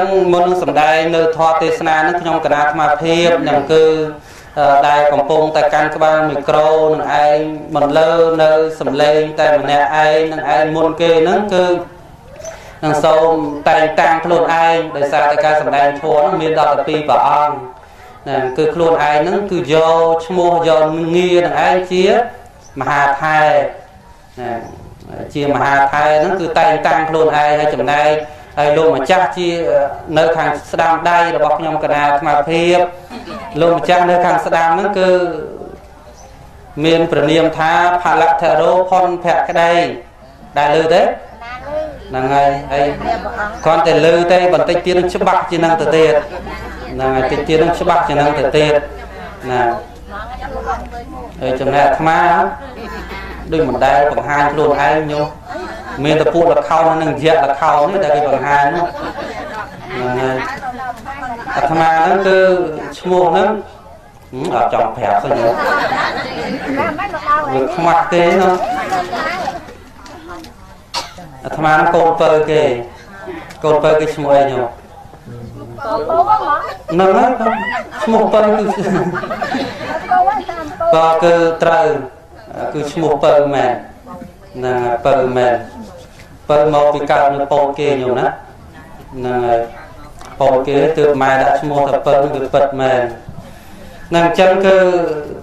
ឹងមុននឹងសម្ដែងនៅធម៌ទេសនានឹងខ្ញុំគណៈអាត្មាភាពនឹងគឺដែលកំពុងតែកាន់ក្បាលមីក្រូនឹងឯងមិនលើនៅសំឡេងតែម្នាក់ឯងនឹងឯងមុនគេហ្នឹងគឺនឹងសូមតែងតាំងខ្លួនឯងដោយសារតែការសម្ដែងធម៌ហ្នឹងមានដល់ទៅ2ព្រះអង្គណាគឺខ្លួនឯងហ្នឹងគឺយកឈ្មោះយកងារនឹងឯងជាមហាថែណាជាមហាថែហ្នឹងគឺតែងតាំងខ្លួនឯងឲ្យចំណែក ហើយលោកម្ចាស់ជានៅខាងស្ដាំដៃរបស់ខ្ញុំកណាអាត្មាភាពលោកម្ចាស់នៅខាងស្ដាំហ្នឹងគឺមានប្រនាមថាផលៈធរោផុនភក្តីដែលលើទេហ្នឹងហើយហើយគាត់តែលើទេបន្តិចទៀតនឹងច្បាស់ជានឹងទៅទៀតហ្នឹងហើយតិចទៀតនឹងច្បាស់ជានឹងទៅទៀតណាហើយចំណែកអាត្មា ដូចមិនដែលបង្ហាញខ្លួនឯងញោមមានតែពួកលខោនឹងយៈលខោនេះដែលគេបង្ហាញហ្នឹងហើយអាត្មាហ្នឹងគឺឈ្មោះហ្នឹងអត់ចង់ប្រាប់សិនវាខ្មាស់គេណាអាត្មាហ្នឹងកូនពៅគេកូនពៅគេឈ្មោះអីញោមហ្នឹងហើយឈ្មោះពៅគឺបើគឺត្រូវ គឺឈ្មោះពៅមែនណាពៅមែនពៅមកពីកើតនៅពោតគេញោមណាហ្នឹងហើយពោតគេទើបម៉ែដាក់ឈ្មោះថាពៅគឺពិតមែននឹងអញ្ចឹងគឺ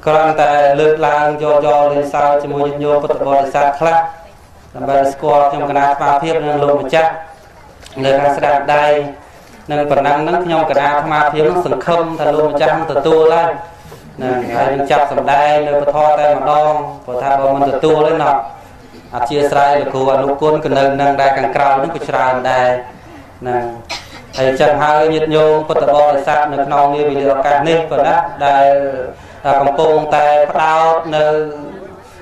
គ្រាន់តែលើកឡើងយកយកលេងសើចជាមួយញាតិញោមពុទ្ធបរិស័ទខ្លះដើម្បីស្គាល់ខ្ញុំគណៈស្មារភាពនិងលោកម្ចាស់នៅខាងស្ដាប់ដៃនឹងប៉ុណ្ណឹងហ្នឹងខ្ញុំគណៈអាត្មាភាពនឹងសង្ឃឹមថាលោកម្ចាស់នឹងទទួលហើយហ្នឹងហើយនឹងចាប់សម្ដែងនៅពធតែម្ដងព្រោះថាបើមិនទទួលទេណោះអធិស្ឋានលោកគ្រូអនុគុណក៏នៅនឹងដែរខាងក្រៅនឹងក៏ច្រើនដែរហ្នឹងហើយចឹងហើយញាតិញោមពុទ្ធបរិស័ទនៅក្នុងនាវិលឱកាសនេះក៏ណាដែលកំពុងតែផ្ដោតនៅ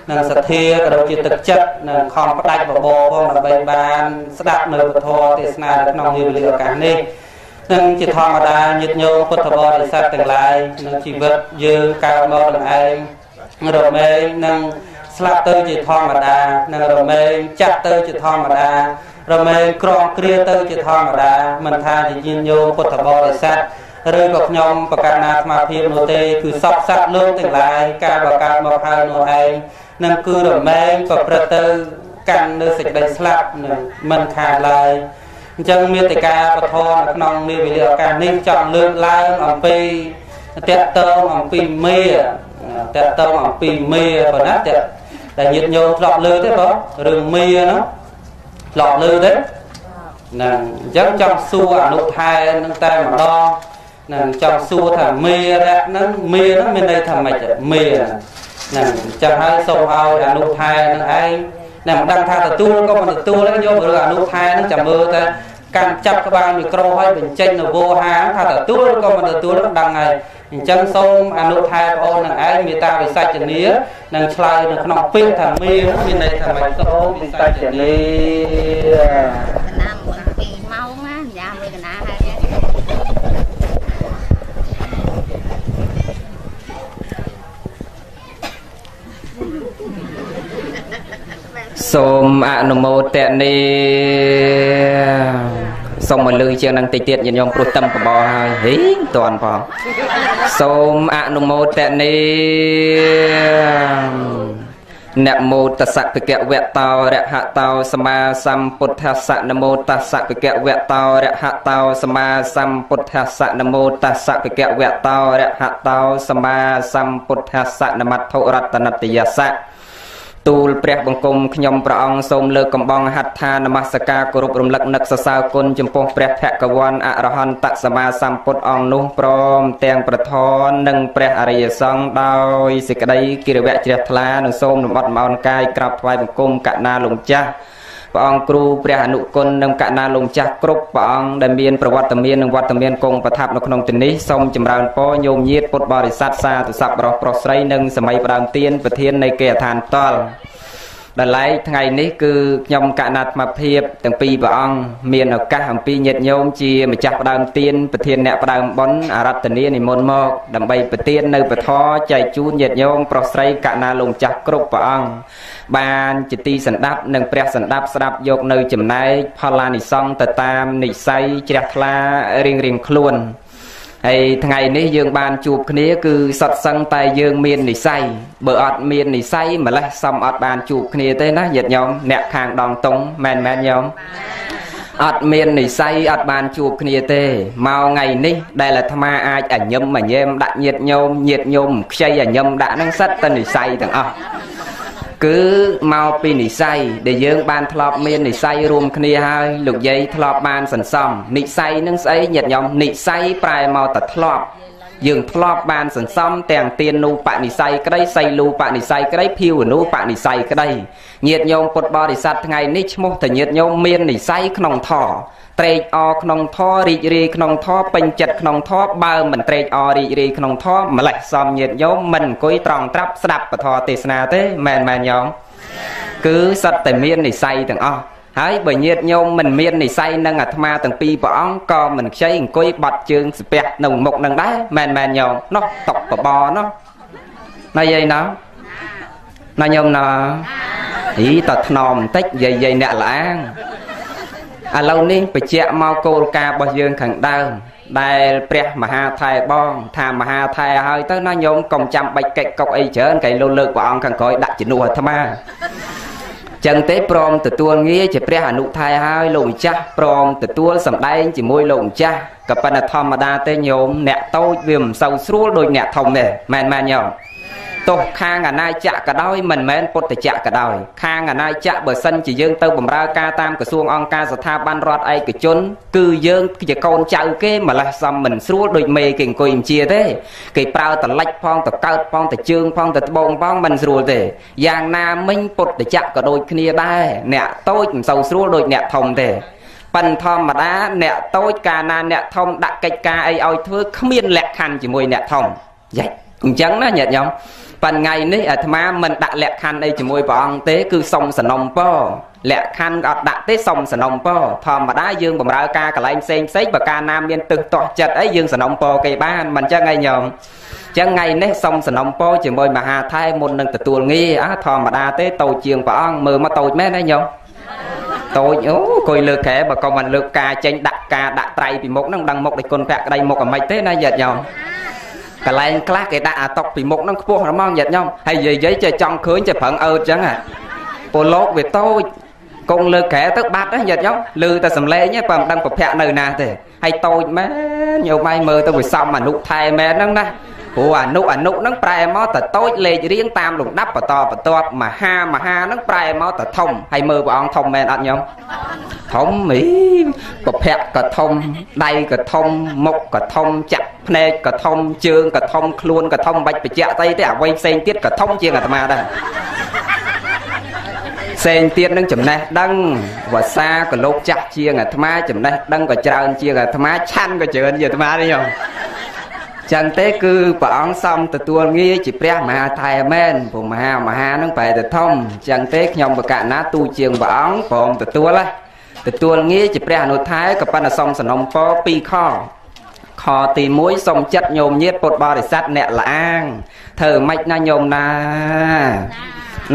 នឹងសទ្ធាក៏ដូចជាទឹកចិត្តនឹងខំផ្ដាច់បបរផងដើម្បីបានស្ដាប់នៅពធទេសនានៅក្នុងនាវិលឱកាសនេះ នឹងជាធម្មតាញាតិញោមពុទ្ធបរិស័ទទាំងឡាយក្នុងជីវិតយើងកើតមកនឹងឯងរមែងនឹងស្លាប់ទៅជាធម្មតានឹងរមែងចាក់ទៅជាធម្មតា រមែងក្រងគ្រាទៅជាធម្មតាមិនថាជាញាតិញោមពុទ្ធបរិស័ទឬក៏ខ្ញុំបកណាអាត្មាភាពនោះទេគឺសពសត្វលោកទាំងឡាយការបកើតមកហើយនោះឯងនឹងគឺរមែងប្រព្រឹត្តទៅកាន់នៅសេចក្តីស្លាប់នឹងមិនខាតឡើយ អញ្ចឹងមេតិកាពធនៅក្នុងនាវេលាឱកាសនេះចង់លើកឡើងអំពីតកតងអំពីមេតកតងអំពីមេប៉ុណ្ណាតតែញាតញោមធ្លាប់លើទេបងរឿងមេហ្នឹងធ្លាប់លើទេហ្នឹងអញ្ចឹងចង់សួរអនុថែនឹងតែម្ដងនឹងចង់សួរថាមេរៈហ្នឹងមេហ្នឹងមានន័យថាម៉េចមេហ្នឹងអញ្ចឹងហើយសូមឲ្យអនុថែនឹងឯង តែមិនដឹងថាទទួលក៏មិនទទួលទេយករឿងអនុថែនឹងចាំមើលតែកាន់ចាប់ក្បាលមីក្រូឲ្យបញ្ចេញនៅវោហាថាទទួលក៏មិនទទួលដឹងហើយអញ្ចឹងសូមអនុថែបងអូននឹងឯងមេត្តាវិសាចនីនឹងឆ្លើយនៅក្នុងពាក្យថាមានមានន័យថាមិនសូមវិសាចនីកណាមុន2ម៉ោងណាយ៉ាមួយកណាហើយ សូមអនុមោទនីសូមមកលើជាងនឹងតិចទៀតញាតិញោមព្រោះតឹមកបោហើយហីតន់ផងសូមអនុមោទនីនមោតសៈភគវៈតោរហតោសម្មាសម្ពុទ្ធស្សៈនមោតសៈភគវៈតោរហតោសម្មាសម្ពុទ្ធស្សៈនមោតសៈភគវៈតោរហតោសម្មាសម្ពុទ្ធស្សៈនមត្ថុរតនតយសៈ ទូលព្រះបង្គំខ្ញុំព្រះអង្គសូមលើកកំបងហដ្ឋានមស្ការគោរពរំលឹកនឹកសរសើរគុណចំពោះព្រះភគវ័នអរហន្តសម្មាសម្ពុទ្ធអង្គនោះព្រមទាំងប្រធននិងព្រះអរិយសង្ឃដោយសេចក្តីគិរវៈជ្រះថ្លានិងសូមលំអត់មោនកាយក្រាបថ្វាយបង្គំកណាលោកចាស់ ព្រះអង្គគ្រូព្រះអនុគុណនិងកណាលោកចាស់គ្រប់ព្រះអង្គដែលមានប្រវត្តិមាននិងវត្តមានគង់ប្រថាប់នៅក្នុងទីនេះសូមចម្រើនពរញោមញាតពុទ្ធបរិស័ទសាទុស័ព្ទបរោះប្រុសស្រីនិងសម័យផ្ដើមទៀនប្រធាននៃគេអឋានតល ដល់ឡែកថ្ងៃនេះគឺខ្ញុំកណាត់មកភាពទាំងពីរព្រះអង្គមានឱកាសអំពីញាតិញោមជាម្ចាស់ផ្ដើមទានប្រធានអ្នកផ្ដើមបុណ្យអារតនីនិមន្តមកដើម្បីប្រទាននៅពធចែកជូនញាតិញោមប្រុសស្រីកណាលោកម្ចាស់គ្រប់ព្រះអង្គបានជាទីសន្តាប់និងព្រះសន្តាប់ស្ដាប់យកនៅចំណែកផលឡានិសង្ឃទៅតាមនិស័យជ្រះថ្លារៀងរៀងខ្លួន ហើយថ្ងៃនេះយើងបានជួបគ្នាគឺសត្វសឹងតែយើងមាននិស័យបើអត់មាននិស័យម្លេះសំអត់បានជួបគ្នាទេណាញាតិញោមអ្នកខាងដងតុងមែនមែនញោមអត់មាននិស័យអត់បានជួបគ្នាទេមកថ្ងៃនេះដែលអាត្មាអាចអញឹមអញែមដាក់ញាតញោមញាតញោមខ្ចីអញឹមដាក់នឹងសិតតនិស័យទាំងអស់ គឺមកពីនិស័យដែលយើងបានធ្លាប់មាននិស័យរួមគ្នាហើយលោកយាយធ្លាប់បានសន្សំនិស័យនឹងស្អីញាតិញោមនិស័យប្រែមកតែធ្លាប់ យើងធ្លាប់បានសន្សំទាំងទាននូបនិស័យក្តីសីលូបនិស័យក្តីភាវនូបនិស័យក្តីញាតិញោមពុទ្ធបរិស័ទថ្ងៃនេះឈ្មោះតែញាតិញោមមាននិស័យក្នុងធរត្រេកអរក្នុងធររីករាយក្នុងធរពេញចិត្តក្នុងធរបើមិនត្រេកអររីករាយក្នុងធរម្លេះសំញាតញោមមិនអង្គុយត្រង់ត្រាប់ស្ដាប់ពធទេសនាទេមែនមែនញោមគឺសត្វតែមាននិស័យទាំងអស់ ហើយបើញាតញោមមិនមាននិស័យនឹងអាត្មាទាំងពីរព្រះអង្គក៏មិនខ្ចីអង្គុយបាត់ជើងស្ពះនៅមុខនឹងដែរមែនមែនញោមនោះតុកបបនោះណាយាយណាណាញោមណាអីតថ្នមបន្តិចយាយយាយអ្នកលាងឥឡូវនេះបញ្ជាក់មកគោលការណ៍របស់យើងខាងដើមដែលព្រះមហាថែបង ថាមហាថែហើយទៅណាញោមកុំចាំបាច់កិច្ចកុកអីច្រើនកែលោលើកព្រះអង្គខាងក្រោយដាក់ជំនួសអាត្មា ចឹងទេព្រមទទួលងារជាព្រះអនុថែហើយលោកម្ចាស់ព្រមទទួលសម្ដែងជាមួយលោកម្ចាស់ក៏ប៉ុន្តែធម្មតាទេញោមអ្នកតូចវាមិនសូវស្រួលដូចអ្នកធំទេមែនមែនញោម ទោះខាងអាណាចក្រក៏ដោយមិនមែនពុទ្ធចក្រក៏ដោយខាងអាណាចក្របើសិនជាយើងទៅបម្រើការតាមក្រសួងអង្គការស្ថាប័នរដ្ឋឯកជន គឺយើងជាកូនចៅគេម្លេះសំមិនស្រួលដូចមេគេអង្គុយជាទេគេប្រើតលិចផងតកើតផងតជើងផងតត្បូងផងមិនស្រួលទេយ៉ាងណាមិញពុទ្ធចក្រក៏ដូចគ្នាដែរអ្នកតូចមិនសូវស្រួលដូចអ្នកធំទេប៉ិនធម្មតាអ្នកតូចកាលណាអ្នកធំដាក់កិច្ចការអីឲ្យធ្វើគ្មានលក្ខខណ្ឌជាមួយអ្នកធំយ៉ាច់ អញ្ចឹងណាញាតិញោមប៉ុន្តែថ្ងៃនេះអាត្មាមិនដាក់លក្ខខណ្ឌអីជាមួយព្រះអង្គទេគឺសុំសនំពរលក្ខខណ្ឌក៏អត់ដាក់ទេសុំសនំពរធម្មតាយើងបម្រើការកន្លែងផ្សេងផ្សេងបើកាលណាមានទឹះទាស់ចិត្តអីយើងសនំពរគេបានមិនចឹងឯងញោមចឹងថ្ងៃនេះសុំសនំពរជាមួយមហាថែមុននឹងទទួលងារអាធម្មតាទេតូចជាងព្រះអង្គមើលមកតូចមែនទេញោមតូចអូគួយលើកកែបើក៏មិនលើកការចេញដាក់ការដាក់ត្រៃពីមុខហ្នឹងដឹងមុខដូចគុណភក្តីមុខអាម៉េចទេណាយាតញោម កន្លែងខ្លះគេដាក់អាតុកពីមុខហ្នឹងខ្ពស់ហ្មងញាតិញោមហើយនិយាយចេះចង់ឃើញចេះប្រឹងអើតចឹងពលលោកវាតូចកងលើក្រែទៅបាត់ហ្នឹងញាតិញោមលឺតែសំឡេងទេបើមិនដឹងប្រភ័ក្រនៅណាទេហើយតូចមែនញោមឯងមើលទៅវាសំអនុថែមែនហ្នឹងណាព្រោះអនុអនុហ្នឹងប្រែមកតតូចលេខរៀងតាមលំដាប់បន្តបន្ទាប់មហាមហាហ្នឹងប្រែមកតធំហើយមើលព្រះអង្គធំមែនអត់ញោមធំអីប្រភ័ក្រក៏ធំដៃក៏ធំមុខក៏ធំចាក់ ភ្នែកក៏ធំជើងក៏ធំខ្លួនក៏ធំបាច់បច្ចៈស្អីទេអ្វីផ្សេងទៀតក៏ធំជាងអាត្មាដែរផ្សេងទៀតនឹងចំណេះដឹងវ៉ាសាក៏លោកចាស់ជាងអាត្មាចំណេះដឹងក៏ច្រើនជាងអាត្មាឆាន់ក៏ច្រើនជាងអាត្មាទេញោមចឹងទេគឺព្រះអង្គសំទទួលងារជាព្រះមហាថៃមែនព្រោះមហាមហានឹងប្រែទៅធំចឹងទេខ្ញុំបកណាទូជាងព្រះអង្គព្រមទទួលទទួលងារជាព្រះអនុថែក៏ប៉ុន្តែសុំសំណុំពរ2ខ ខទី1សុំចិត្តញោមញាតពុទ្ធបរិស័ទអ្នកលាអាងធ្វើម៉េចណាញោមណា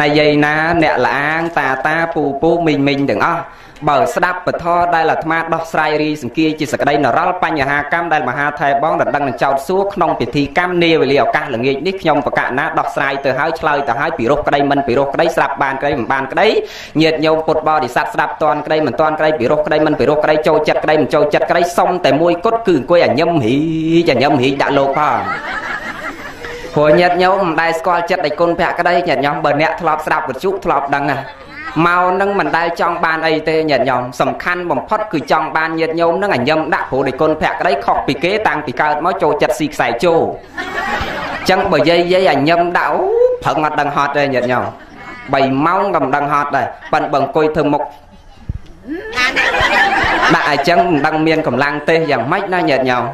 ណាយាយណា អ្នកលាអាងតាតាពូពូមីងមីងទាំងអស់ បើស្ដាប់ពធដែលអាត្មាដោះស្រាយរីសង្គីជាសក្តីនរលបញ្ហាកម្មដែលមហាថៃបងដណ្ដឹងនឹងចោតសួរក្នុងពិធីកម្មនាវេលាឱកាសល្ងាចនេះខ្ញុំបកណាដោះស្រាយទៅហើយឆ្លើយទៅហើយពីរោះក្តីមិនពីរោះក្តីស្ដាប់បានក្តីមិនបានក្តីញាតញោមពុទ្ធបរិស័ទស្ដាប់តន់ក្តីមិនតន់ក្តីពីរោះក្តីមិនពីរោះក្តីចូលចិត្តក្តីមិនចូលចិត្តក្តីសុំតែមួយគត់គឺអង្គុយអញឹមរីចញឹមរីដាក់លោកផងព្រោះញាតញោមមិនដែលស្គាល់ចិត្តឯគុណភក្តីញាតញោមបើអ្នកធ្លាប់ស្ដាប់វិទ្យុធ្លាប់ដឹងណា មកនឹងមិនដែលចង់បានអីទេញាតិញោមសំខាន់បំផុតគឺចង់បានញាតិញោមនឹងអញឹមដាក់ព្រោះដោយគុណភក្តីខុសពីគេតាំងពីកើតមកចូលចិត្តស៊ីខ្សែជោចឹងបើយាយយាយអញឹមដាក់អូប្រឹងអត់ដឹងហត់ទេញាតិញោម3ម៉ោងក៏មិនដឹងហត់ដែរប៉ិនបើអង្គុយធ្វើមុខដាក់អញ្ចឹងមិនដឹងមានកម្លាំងទេសយ៉ាងម៉េចណាញាតិញោម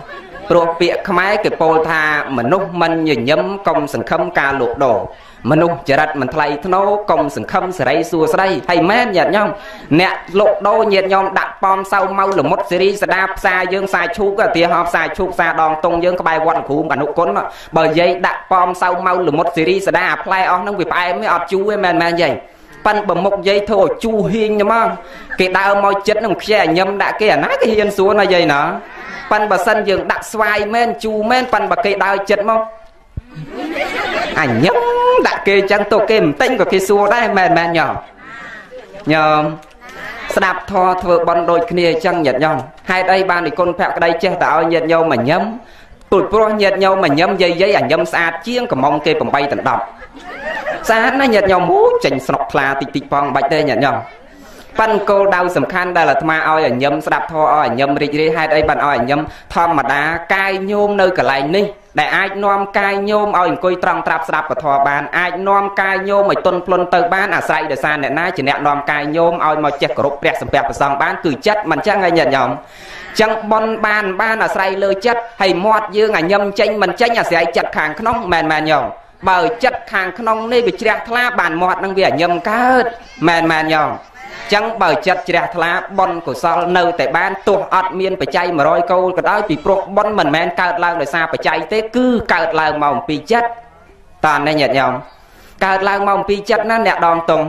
ព្រោះពាក្យខ្មែរគេពោលថាមនុស្សមិនញញឹមកុំសង្ឃឹមការលោកដោ មនុស្សចរិតមិនថ្លៃថ្នូរកុំសង្ឃឹមសេរីសួស្តីហើយមែនញាតិញោមអ្នកលោកដោញាតិញោមដាក់ប៉មសៅម៉ៅលមុតសេរីស្ដាផ្សារយើងផ្សារឈូកទាហោផ្សារឈូកផ្សារដងតុងយើងក្បែរវត្តគ្រូអនុគុណបើយាយដាក់ប៉មសៅម៉ៅលមុតសេរីស្ដាអាផ្លែអស់ហ្នឹងវាផ្អែមទេអត់ជូរទេមែនមែនយាយប៉ិនបើមុខយាយធ្វើឲ្យជូរហៀងហ្មងគេដើរមកចិត្តនឹងខ្ជិះញឹមដាក់គេអាណាគេហ៊ានសួរណាយាយណាប៉ិនបើសិនយើងដាក់ស្វាយមែនជូរមែនប៉ិនបើគេដើរចិត្តមកអញញឹម ដាក់គេចឹងទៅគេមិនទិញក៏គេសួរដែរមែនមែនញោមញោមស្ដាប់ធម៌ធ្វើបន់ដូចគ្នាអញ្ចឹងញាតិញោមហេតុអីបាននិគុណភក្តីចេះតែឲ្យញាតិញោមមកញឹមពុលព្រោះញាតិញោមមកញឹមយាយយាយអាញឹមស្អាតជាងកំងគេ8ដណ្ដប់ស្អាតណាស់ញាតិញោមអូចេញស្នុកថ្លាតិចតិចផងបាច់ទេញាតិញោមប៉ិនគោលដៅសំខាន់ដែលអាត្មាឲ្យអញញឹមស្ដាប់ធម៌ឲ្យអញញឹមរីករាយហេតុអីបានឲ្យអញញឹមធម្មតាកាយញោមនៅកន្លែងនេះ ដែលអាចនាំកាយញោមឲ្យអង្គុយត្រង់ត្រាប់ស្ដាប់ពធបានអាចនាំកាយញោមឲ្យទុនភ្លុនទៅបានអាស្រ័យដោយសារអ្នកណាជាអ្នកនាំកាយញោមឲ្យមកចេះគោរពព្រះសម្ពះប្រសងបានគឺចិត្តមិនចឹងហើយញាតិញោមចឹងបនបានបានអាស្រ័យលើចិត្តហើយមាត់យើងអាញឹមចេញមិនចេញអាស្រ័យចិត្តខាងក្នុងមែនមែនញោមបើចិត្តខាងក្នុងនេះវាជ្រះថ្លាបានមាត់នឹងវាញឹមកើតមែនមែនយ៉ង ចឹងបើចិត្តជ្រះថ្លាប៉ុនកុសលនៅតែបានទោះអត់មានបច្ច័យ100កូលក៏ដោយពីព្រោះប៉ុនមិនមែនកើតឡើងដោយសារបច្ច័យទេគឺកើតឡើងមកអំពីចិត្តតានេះញាតិញោមកើតឡើងមកអំពីចិត្តណាអ្នកដងតុង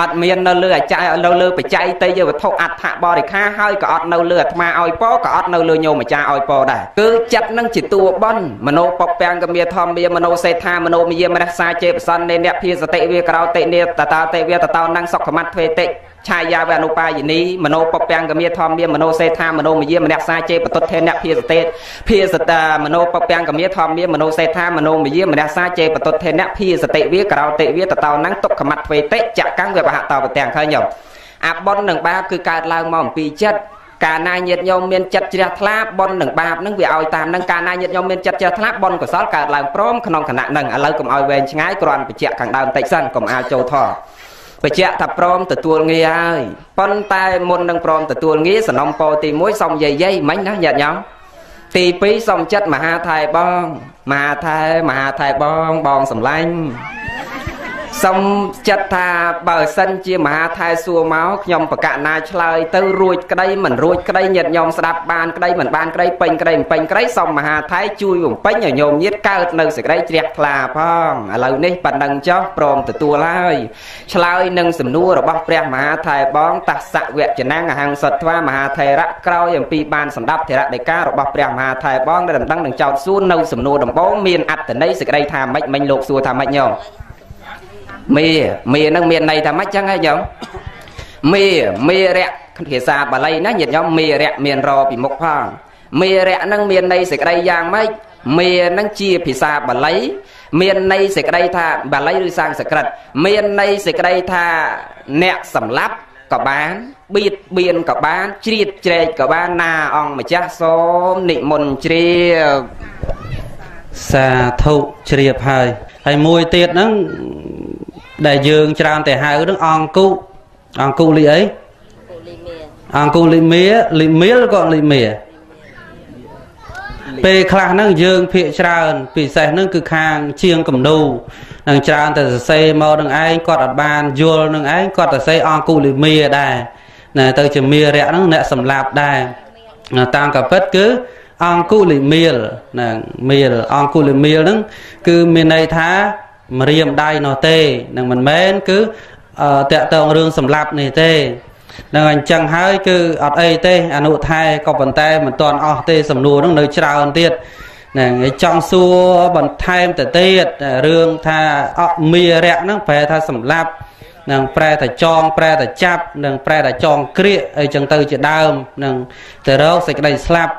អត់មាននៅលើអច័យនៅលើបច្ច័យតេយវត្ថុអដ្ឋបរិខាហើយក៏អត់នៅលើអាត្មាឲ្យពក៏អត់នៅលើញោមអាចារ្យឲ្យពដែរគឺចិត្តនឹងជាតួបនមโนពពាំងកមាធម្មាមโนសេដ្ឋាមโนមយាមនសាចេបសន្នេអ្នកភាសតិវាក្រោតិនេតតាតេវាតតោនឹងសុខមត្តទ្វេតិ ឆាយាវអនុបាយនីមโนពពាំងកមាធម្មាមโนសេដ្ឋាមโนមយាមនសាចេបតុទ្ធេអ្នកភាសតេភាសតាមโนពពាំងកមាធម្មាមโนសេដ្ឋាមโนមយាមនសាចេបតុទ្ធេអ្នកភាសតិវាក្រោតិវាតតោនឹងទុក្ខមត្តទ្វេតិចកੰវបហតោប្រទាំងឃើញទេអាបុណ្យនិងបាបគឺកើតឡើងមកអំពីចិត្តកាលណាញាតិញោមមានចិត្តជ្រះថ្លាបុណ្យនិងបាបនឹងវាឲ្យតាមនឹងកាលណាញាតិញោមមានចិត្តជ្រះថ្លាបុណ្យកុសលកើតឡើងព្រមក្នុងគណៈនឹងឥឡូវកុំឲ្យវែងឆ្ងាយគ្រាន់បញ្ជាក់ខាងដើមតិចសិនកុំអាលចូលធေါ် បញ្ជាក់ថាព្រមទទួលងារហើយប៉ុន្តែមុននឹងព្រមទទួលងារសំណុំពរទី1សុំយាយយាយមិញណាញាតិញោមទី2សុំចិត្តមហាថៃបងមហាថៃមហាថៃបងបងសំឡាញ់ សុំចិត្តថាបើសិនជាមហាថែសួរមកខ្ញុំបកណាឆ្លើយទៅរួចក្តីមិនរួចក្តីញាតញោមស្ដាប់បានក្តីមិនបានក្តីពេញក្តីមិនពេញក្តីសុំមហាថែជួយបំពេញឲ្យញោមញាតកើតនៅសេចក្តីជ្រះថ្លាផងឥឡូវនេះប៉ណ្ណឹងចុះព្រមទទួលហើយឆ្លើយនឹងសំណួររបស់ព្រះមហាថែបងតសៈវចនាំងអហង្សត្វាមហាថេរៈក្រោយអំពីបានសម្ដាប់ធរៈដីការបស់ព្រះមហាថែបងដែលដំណឹងនឹងចោតសួរនៅសំណួរដំបូងមានអត្តន័យសេចក្តីថាម៉េចមិញលោកសួរថាម៉េចញោម មេមេហ្នឹងមានន័យថាម៉េចចឹងហ៎ញោមមេមេរៈភាសាបាលីណាញាតិញោមមេរៈមានរពីមុខផងមេរៈហ្នឹងមានន័យសេចក្តីយ៉ាងម៉េចមេហ្នឹងជាភាសាបាលី មានន័យសេចក្តីថាបាលីឬសំស្ក្រឹតមានន័យសេចក្តីថាអ្នកសម្លាប់ក៏បានបៀតបៀនក៏បានជ្រៀតជ្រែកក៏បានណាអង្គម្ចាស់សូមនិមន្តជ្រាបសាធុជ្រាបហើយហើយមួយទៀតហ្នឹង ដែលយើងច្រើនតែហៅនឹងអង្គុអង្គុលីអីអង្គុលីមេលីមៀលក៏លីមេពេលខ្លះហ្នឹងយើងភាកច្រើន ពិសេសហ្នឹងគឺខាងជាងកំនូនឹងច្រើនតែសរសេរមកនឹងឯងគាត់អត់បានយល់នឹងឯងគាត់សរសេរអង្គុលីមេដែរណាទៅជាមេរៈហ្នឹងអ្នកសម្លាប់ដែរតាមកពិតគឺអង្គុលីមៀលណាមៀលអង្គុលីមៀលហ្នឹងគឺមានន័យថា មរៀមដៃនោះទេនឹងមិនមែនគឺតកតងរឿងសម្លាប់នេះទេនឹងអញ្ចឹងហើយគឺអត់អីទេ អនុថែក៏ប៉ុន្តែមិនទាន់អស់ទេសំណួរនឹងនៅច្រើនទៀតហ្នឹងឯងចង់សួរបន្ថែមទៅទៀតរឿងថាអមីរៈហ្នឹងប្រែថាសម្លាប់នឹងប្រែថាចងប្រែថាចាប់នឹងប្រែថាចងក្រៀកអីចឹងទៅជាដើមនឹងទៅរកសេចក្តីស្លាប់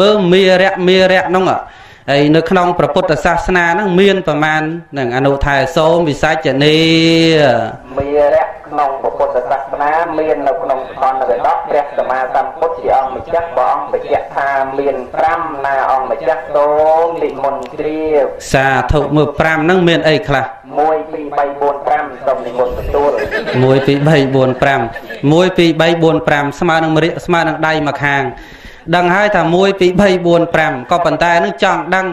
មើលមីរៈមីរៈហ្នឹង ហើយនៅក្នុងព្រះពុទ្ធសាសនាហ្នឹងមានប្រមាណនឹងអនុថែសូមវិសាចនីមានរៈក្នុងព្រះពុទ្ធសាសនាមាននៅក្នុងខណ្ឌរដកព្រះសម្មាសម្ពុទ្ធជាអង្គម្ចាស់ព្រះអង្គបញ្ជាក់ថាមាន5ណាអង្គម្ចាស់សូមនិមន្តជ្រាបសាធុមើល5ហ្នឹងមានអីខ្លះ1 2 3 4 5សូមនិមន្តទទួល1 2 3 4 5 1 2 3 4 5ស្មើនឹងម្រាកស្មើនឹងដៃមួយខាង ដឹងហើយថា1 2 3 4 5ក៏ប៉ុន្តែនឹងចង់ដឹង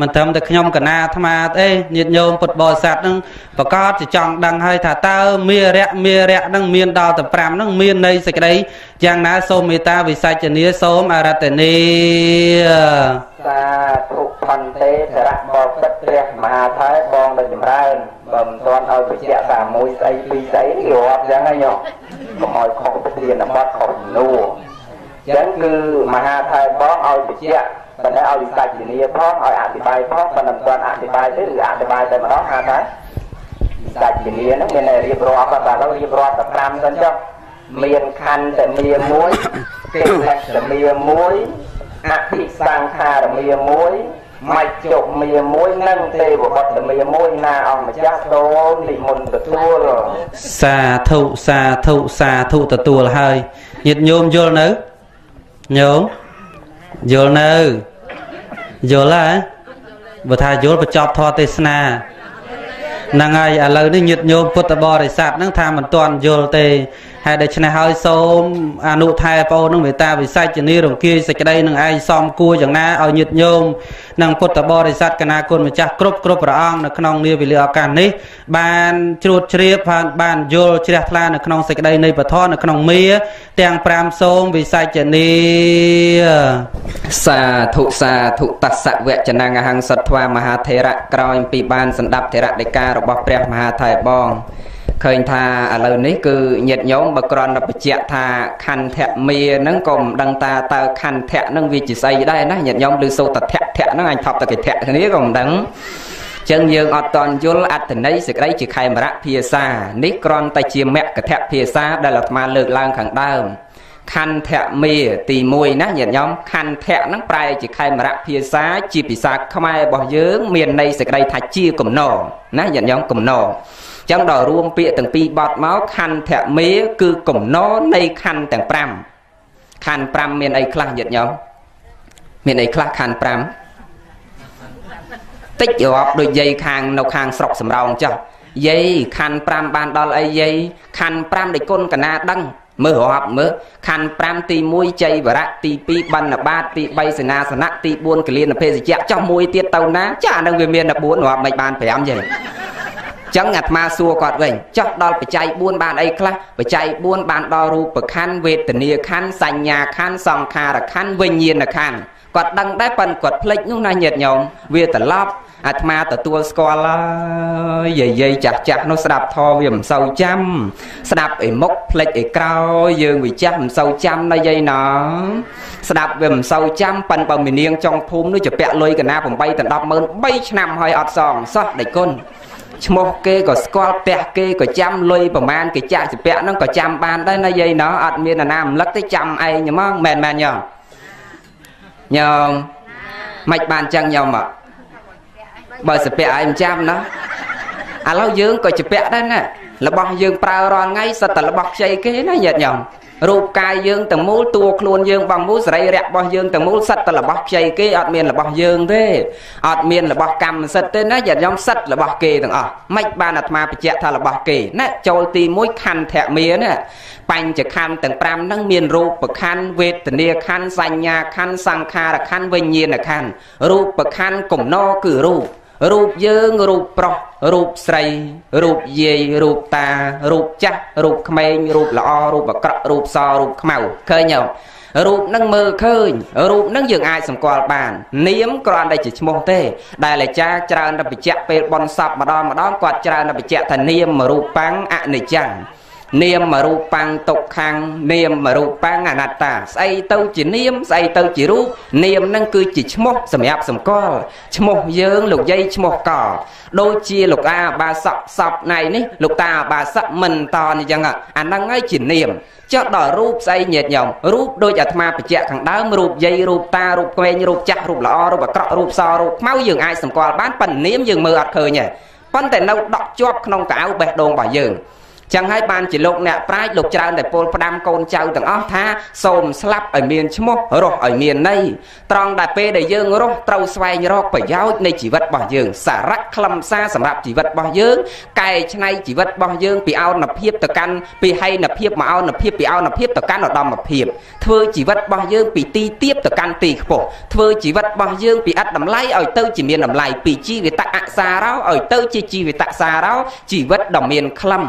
មិនត្រឹមតែខ្ញុំកណាអាត្មាទេញាតិញោមពុទ្ធបរិស័ទនឹងប្រកាសជាចង់ដឹងហើយថាតើមេរៈមេរៈនឹងមានដល់តែ5នឹងមានន័យសេចក្តីយ៉ាងណាសូមមេត្តាវិសច្ចនីសូមអរតនីសាធុផន្ទេសរៈបបិទ្ធព្រះមហាថៃបងដ៏ចម្រើនបើមិនទាន់ឲ្យបញ្ជាក់តាមមួយស្អីពីរស្អីនេះរាប់ចឹងហើយញោមកុំឲ្យខុសប្រធានបទខុសជំនួ ចឹងគឺមហាថៃបងឲ្យបញ្ជាក់ប៉ុន្តែឲ្យវិសាជនីផងឲ្យអធិប្បាយផងប៉ុន្តែមិនទាន់អធិប្បាយទេឬអធិប្បាយតែម្ដងហៅថាវិសាជនីហ្នឹងមានរៀបរាប់តែដល់រៀបរាប់តែ5សិនចុះមានខណ្ឌតែមានមួយកិលេសតែមានមួយអភិសង្ខារមានមួយម៉ាច់ជុកមាមួយនិងទេវបុត្រមាមួយណាអង្គម្ចាស់សូមនិមន្តទទួលសាធុសាធុសាធុទទួលហើយញាតិញោមយល់នៅ ញោមយល់នៅយល់ហ៎បើថាយល់បញ្ចប់ធម៌ទេសនាហ្នឹងហើយឥឡូវនេះញាតិញោមពុទ្ធបរិស័ទហ្នឹងថាមិនទាន់យល់ទេ ហើយដូច្នេះហើយសូមអនុថែបងនឹងមេត្តាវិសាចនីរង្គៀយសេចក្តីនឹងឯងសំគួរយ៉ាងណាឲ្យញាតិញោមនិងពុទ្ធបរិស័ទកណាគុណម្ចាស់គ្រប់គ្រប់ព្រះអង្គនៅក្នុងនាវេលាឱកាសនេះបានជ្រួតជ្រាបបានបានយល់ជ្រះថ្លានៅក្នុងសេចក្តីនៃពធនៅក្នុងមាទាំង5សូមវិសាចនីសាធុសាធុតស្សវចនាងអហង្សត្វាមហាថេរៈក្រោយពីបានសម្ដាប់ធរៈដីការបស់ព្រះមហាថៃបង ឃើញថាឥឡូវនេះគឺញាតញោមបើក្រន់តែបញ្ជាក់ថាខន្ធៈមាហ្នឹងក៏មិនដឹងតាតើខន្ធៈហ្នឹងវាជាស្អីដែរណាញាតញោមឬសូតធៈធៈហ្នឹងអញថប់តែកិធៈគ្នាក៏មិនដឹងចឹងយើងអត់តន់យល់អត្តន័យសេចក្តីជាខេមរៈភាសានេះគ្រាន់តែជាមគ្គធៈភាសាដែលអាត្មាលើកឡើងខាងដើមខន្ធៈមេទី1ណាញាតិញោមខន្ធៈហ្នឹងប្រែជាខេមរៈភាសាជាភាសាខ្មែររបស់យើង មានន័យសេចក្តីថាជាកំណរណាញាតិញោមកំណរ ចឹងដល់រួមពាក្យទាំងពីរបត់មកខន្ធៈមេគឺកំណរនៃខន្ធទាំង5ខន្ធ5មានអីខ្លះញាតិញោមមានអីខ្លះខន្ធ5តិចរាប់ដូចយាយខាងនៅខាងស្រុកសំរោងចុះយាយខណ្ឌ5បានដល់អីយាយខណ្ឌ5ដែលគុណកណាដឹងមើលរាប់មើលខណ្ឌ5ទី1ចៃវរៈទី2បណ្ឌបាតទី3សេនាសនៈទី4កលៀនភេសជ្ជៈចុះមួយទៀតទៅណាចាអានឹងវាមានតែ4រាប់មិនបាន5យាយ ចឹងអាត្មាសួរគាត់វិញចោះដល់បច្ច័យ4បានអីខ្លះបច្ច័យ4បានដល់រូបខណ្ឌវេទនាខណ្ឌសញ្ញាខណ្ឌសង្ខារខណ្ឌវិញ្ញាណខណ្ឌគាត់ដឹងដែរប៉ុន្តែគាត់ភ្លេចនោះណាញាតិញោមវាត្រឡប់អាត្មាទទួលស្គាល់ហើយយាយយាយចាស់ចាស់នោះស្ដាប់ធម៌វាមិនសូវចាំស្ដាប់ឯមុខភ្លេចឯក្រោយយើងវាចាស់មិនសូវចាំណាយាយណស្ដាប់វាមិនសូវចាំប៉ិនបើមីនាងចុងភូមិនោះជាពាក់លុយកណា8ដល់10ម៉ឺន3ឆ្នាំហើយអត់សងសោះដេចគុណ ឈ្មោះគេក៏ស្គាល់ផ្ទះគេក៏ចាំលុយប្រមាណគេចាក់ជាពាក់ហ្នឹងក៏ចាំបានដែរណាយាយណោះអត់មានណារំលឹកទេចាំឯងហ្មងមែនមែនញោមញោមមិនបានចឹងញោមអត់បើសពាក់ឯងចាំណាឥឡូវយើងក៏ជាពាក់ដែរណារបស់យើងប្រើរាល់ថ្ងៃសិតតែរបស់ខ្ចីគេណាញាតិញោម រូបកាយយើងទាំងមូលតួខ្លួនយើងបងមូលសរីរៈរបស់យើងទាំងមូលសិតតែរបស់ខ្ចីគេអត់មានរបស់យើងទេអត់មានរបស់កម្មសិទ្ធទេណាញាតិញោមសិតរបស់គេទាំងអស់មិនបានអាត្មាបញ្ជាក់ថារបស់គេណាចូលទី1ខន្ធៈមាណាបញ្ចខណ្ឌទាំង5ហ្នឹងមានរូបខណ្ឌវេទនាខណ្ឌសញ្ញាខណ្ឌសង្ខារខណ្ឌវិញ្ញាណខណ្ឌរូបខណ្ឌកំណរគឺរូប រូបយើងរូបប្រុសរូបស្រីរូបយាយរូបតារូបចាស់រូបក្មេងរូបល្អរូបអាក្រក់រូបសរូបខ្មៅឃើញទេរូបនឹងមើលឃើញរូបនឹងយើងអាចសម្គាល់បាន នាមគ្រាន់តែជាឈ្មោះទេ ដែលអាចារ្យច្រើនតែបញ្ជាក់ពេលបនសពម្ដងម្ដងគាត់ច្រើនតែបញ្ជាក់ថានាមរូបੰអនិច្ចំ នាមរូបាំងទុក្ខំនាមរូបាំងអនត្តាស្អីទៅជានាមស្អីទៅជារូបនាមនឹងគឺជាឈ្មោះសម្រាប់សម្គាល់ឈ្មោះយើងលោកយាយឈ្មោះកដូចជាលោកអាបាសកសពណៃនេះលោកតាបាសកមិនតអញ្ចឹងអាហ្នឹងហើយជានាមចុះដល់រូបស្អីញាតញោមរូបដូចអាត្មាបញ្ជាក់ខាងដើមរូបយាយរូបតារូបក្មេងរូបចាស់រូបល្អរូបអាក្រក់រូបសរូបខ្មៅយើងអាចសម្គាល់បានប៉ុន្តែនាមយើងមើលអត់ឃើញទេប៉ុន្តែនៅដក់ជាប់ក្នុងកៅបេះដូងរបស់យើង ចឹងហើយបានជាលោកអ្នកប្រាជ្ញលោកច្រើនតែពោលផ្ដាំកូនចៅទាំងអស់ថាសូមស្លាប់ឲ្យមានឈ្មោះរស់ឲ្យមានន័យត្រង់ដែលពេលដែលយើងរស់ត្រូវស្វែងរកប្រយោជន៍នៃជីវិតរបស់យើង សារៈខ្លឹមសារសម្រាប់ជីវិតរបស់យើងកែច្នៃជីវិតរបស់យើងពីអោនភាពទៅកាន់ពីហីនភាពមកអោនភាពពីអោនភាពទៅកាន់ឧត្តមភាពធ្វើជីវិតរបស់យើងពីទីទាបទៅកាន់ទីខ្ពស់ធ្វើជីវិតរបស់យើងពីអត្តតម្លៃឲ្យទៅជាមានតម្លៃពីជីវិតអសារោឲ្យទៅជាជីវិតសារោជីវិតដ៏មានខ្លឹម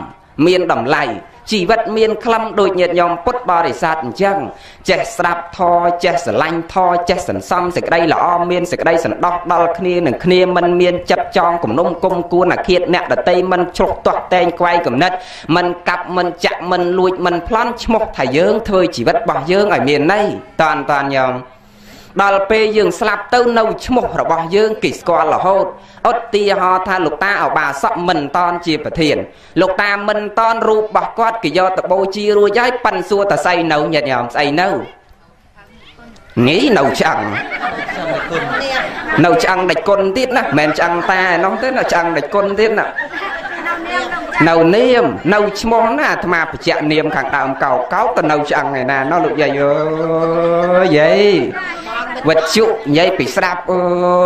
មានតម្លៃជីវិតមានខ្លឹមដូចញាតិញោមពុទ្ធបរិស័ទអញ្ចឹងចេះស្ដាប់ធរចេះស្រឡាញ់ធរចេះសន្សំសេចក្តីល្អមានសេចក្តីសន្តោសដល់គ្នានឹងគ្នាមិនមានចិត្តចងគំនុំគុំគួនអាឃាតអ្នកដតីមិនជ្រុះទាស់តែងខ្វាយកំណត់មិនកាប់មិនចាក់មិនលួចមិនប្លន់ឈ្មោះថាយើងធ្វើជីវិតរបស់យើងឲ្យមានន័យតានតានញោម ដល់ពេលយើងស្លាប់ទៅនៅឈ្មោះរបស់យើងគេស្គាល់រហូតឧទាហរណ៍ថាលោកតាអបាសកមិនតនជាប្រធាន លោកតាមិនតនរូបរបស់គាត់គេយកទៅបូជារួចហើយប៉ិនសួរតសៃនៅញាតិញោមស្អីនៅងីនៅឆ្អឹងនៅឆ្អឹងដាច់គុណទៀតណាមិនមែនឆ្អឹងតាឯនោះទេនៅឆ្អឹងដាច់គុណទៀតណា នៅនាមនៅឈ្មោះណាអាត្មាបច្ចៈនាមខាងដើមកោកកោទៅនៅឆ្អឹងឯណាណោះលោកយាយអើយយាយវត្ថុនិយាយពីស្ដាប់អើ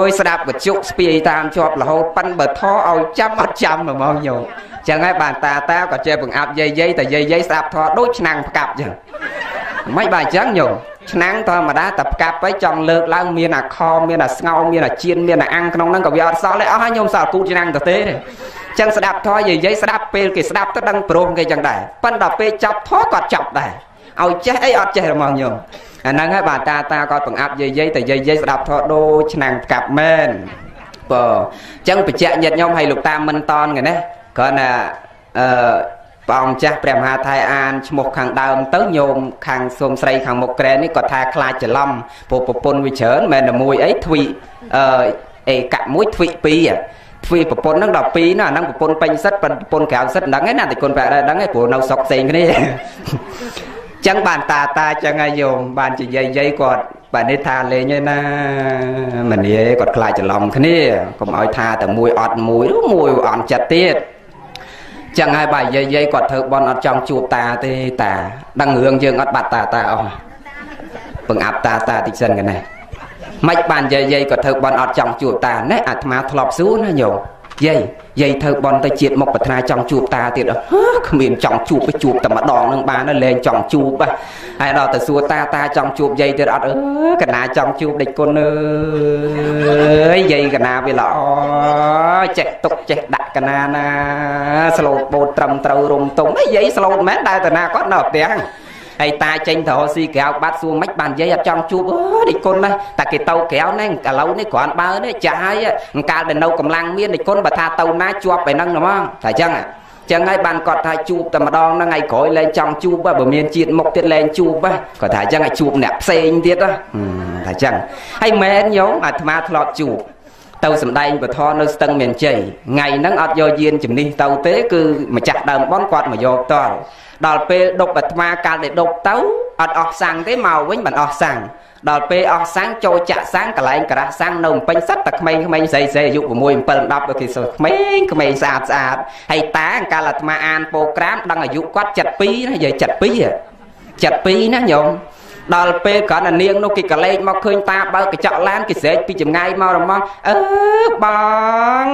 យស្ដាប់វត្ថុស្ពាយតាមជាប់រហូតប៉ិនបើថឲ្យចាំអត់ចាំហ្មងញោមចឹងហើយបានតាតាក៏ចេះបង្អាប់យាយយាយតែយាយយាយស្ដាប់ធដូចឆ្នាំងផ្កាប់ចឹង មិនបានអញ្ចឹងញោមឆ្នាំងធម្មតាតែផ្កាប់ទៅចង់លើកឡើងមានអាខមានអាស្ងោមានអាជៀនមានអាអាំងក្នុងហ្នឹងក៏វាអត់សល់ទេអស់ហើយញោមសល់គូឆ្នាំងទៅទេចឹងស្ដាប់ធរយាយយាយស្ដាប់ពេលគេស្ដាប់ទៅដឹងព្រមគេចឹងដែរប៉ុន្តែដល់ពេលចាប់ធរគាត់ចាប់ដែរឲ្យចេះអីអត់ចេះហ្មងញោមអាហ្នឹងហើយបាទតាតាគាត់បង្អាប់យាយយាយតែយាយយាយស្ដាប់ធរដូចឆ្នាំងផ្កាប់មែនបើអញ្ចឹងបញ្ជាក់ញាតញោមឲ្យលោកតាមិនតនកណេះគ្រាន់តែអឺ ព្រះអង្គចាស់ព្រះមហាថៃអានឈ្មោះខាងដើមទៅញោមខាងសូមស្រីខាងមុខក្រែនេះគាត់ថាខ្លាចច្រឡំព្រោះប្រពន្ធវាច្រើនមិនតែមួយអីទ្វីអឺអេកៈមួយទ្វីពីរទ្វីប្រពន្ធហ្នឹង12ណាអាហ្នឹងប្រពន្ធពេញសិតប្រពន្ធក្រៅសិតហ្នឹងឯណាតែគុណប្រាក់ដែរហ្នឹងឯងព្រោះនៅស្រុកផ្សេងគ្នាចឹងបានតាតាចឹងហើយយោមបានជាយាយយាយគាត់បាទនេះថាលេងឯណាមនីគាត់ខ្លាចច្រឡំគ្នាកុំឲ្យថាតែមួយអត់មួយមួយអន់ចិត្តទៀត ចឹងហើយបាទយាយយាយគាត់ធ្វើបន់អត់ចង់ជួបតាទេតាដឹងរឿងយើងអត់បាត់តាតាអស់បង្អាប់តាតាតិចសិនកណេះមិនបានយាយយាយគាត់ធ្វើបន់អត់ចង់ជួបតាណែអាត្មាធ្លាប់សួរណាញោម យាយយាយធ្វើបន់ទៅជាតិមកប្រាថ្នាចង់ជួបតាទៀតគ្មានចង់ជួបទៅជួបតែម្ដងនឹងបានលែងចង់ជួបហើយដល់ទៅសួរតាតាចង់ជួបយាយទៀតអត់អឺកណាចង់ជួបដេចគុណអើយយាយកណាវាល្អចេះទុកចេះដាក់កណាណាស្លូតបូតត្រឹមត្រូវរុំតុងយាយស្លូតមែនតែតាណាគាត់នៅផ្ទះ ហើយតាចេញទៅរកស៊ីក្រៅបាត់សួរមិនបាននិយាយអត់ចង់ជួបអូដេចគុណណាតែគេទៅក្រៅហ្នឹងឥឡូវនេះគ្រាន់បើនេះចាស់ហើយកាលដែលនៅកម្លាំងមានដេចគុណបើថាទៅណាជាប់ឯហ្នឹងហ្មងតែអញ្ចឹងចឹងហើយបានគាត់ថាជួបតែម្ដងហ្នឹងថ្ងៃក្រោយលែងចង់ជួបបើមានជាតិមុខទៀតលែងជួបគាត់ថាអញ្ចឹងឲ្យជួបអ្នកផ្សេងទៀតថាអញ្ចឹងហើយមែនញោមអាត្មាធ្លាប់ជួបទៅសំដែងពធនៅស្ទឹងមានជ័យថ្ងៃហ្នឹងអត់យកយានជំនិះទៅទេគឺម្ចាស់ដើមបនគាត់មកយកតល់ ដល់ពេលដប់អាត្មាកាលដែលដប់ទៅអត់អស់សាំងទេមកវិញមិនអស់សាំងដល់ពេលអស់សាំងចូលចាក់សាំងកន្លែងការ៉ាសាំងនៅពេញសិតតែក្មេងក្មេងស្រីស្រីអាយុ6 7 10ដូចគេសើក្មេងក្មេងស្អាតស្អាតហើយតាកាលអាត្មាអានប្រូក្រាមដឹងអាយុគាត់72ណាយាយ72 72ណាញោមដល់ពេលគ្រាន់តែនាងនោះគេកលេចមកឃើញតាបើកកញ្ចក់ឡានគេស្រែកពីចម្ងាយមករមងអឺបង